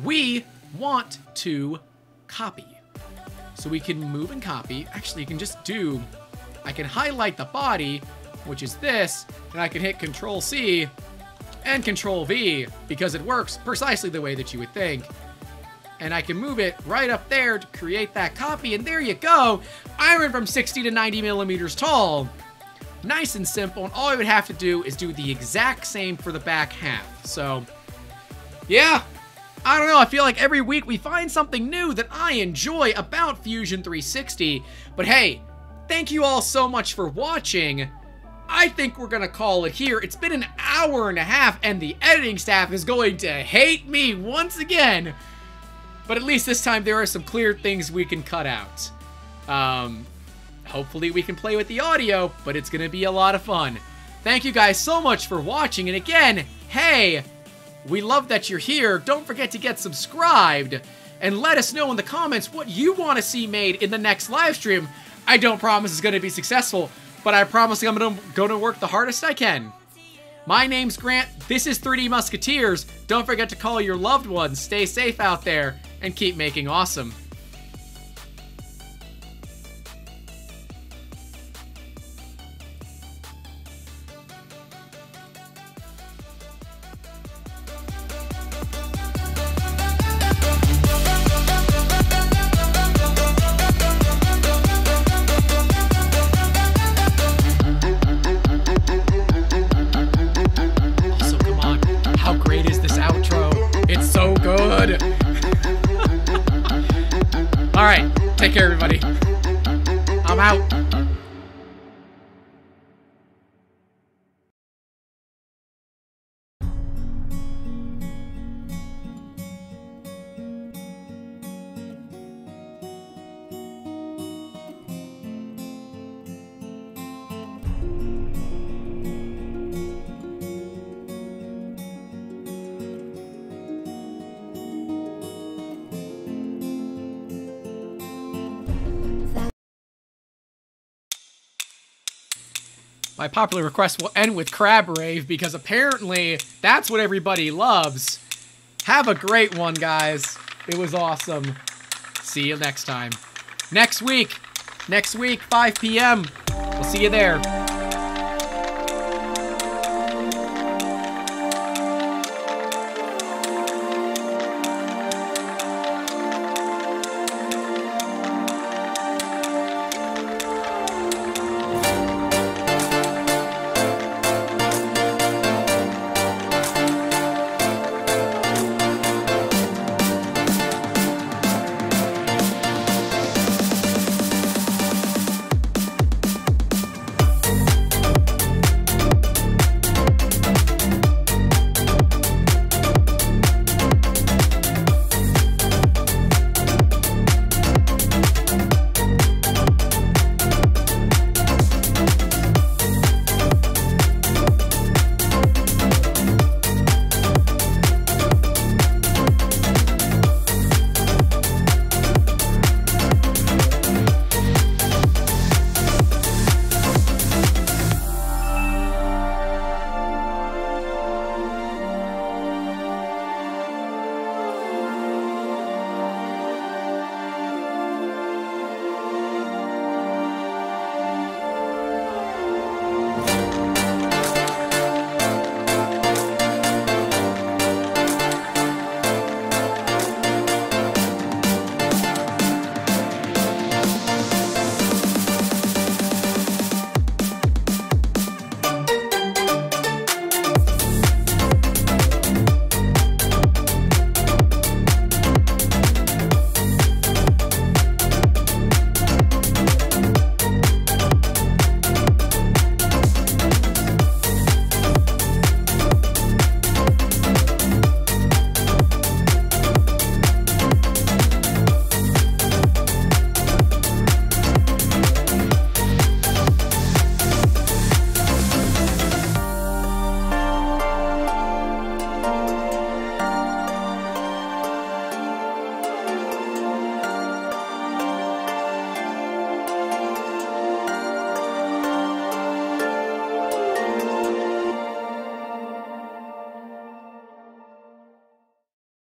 Speaker 1: We want to copy. So we can move and copy. Actually, you can just do, I can highlight the body, which is this, and I can hit Control C and Control V because it works precisely the way that you would think. And I can move it right up there to create that copy, and there you go! I went from 60 to 90 millimeters tall. Nice and simple, and all I would have to do is do the exact same for the back half. So, yeah, I don't know, I feel like every week we find something new that I enjoy about Fusion 360. But hey, thank you all so much for watching. I think we're gonna call it here. It's been an hour and a half, and the editing staff is going to hate me once again. But at least this time there are some clear things we can cut out. Um, hopefully we can play with the audio, but it's gonna be a lot of fun. Thank you guys so much for watching, and again, hey, we love that you're here. Don't forget to get subscribed, and let us know in the comments what you want to see made in the next live stream. I don't promise it's going to be successful, but I promise I'm going to, going to work the hardest I can. My name's Grant. This is 3D Musketeers. Don't forget to call your loved ones. Stay safe out there and keep making awesome. All right. Take care, everybody. I'm out. My popular request will end with Crab Rave because apparently that's what everybody loves. Have a great one, guys. It was awesome. See you next time. Next week. Next week, 5 p.m. We'll see you there.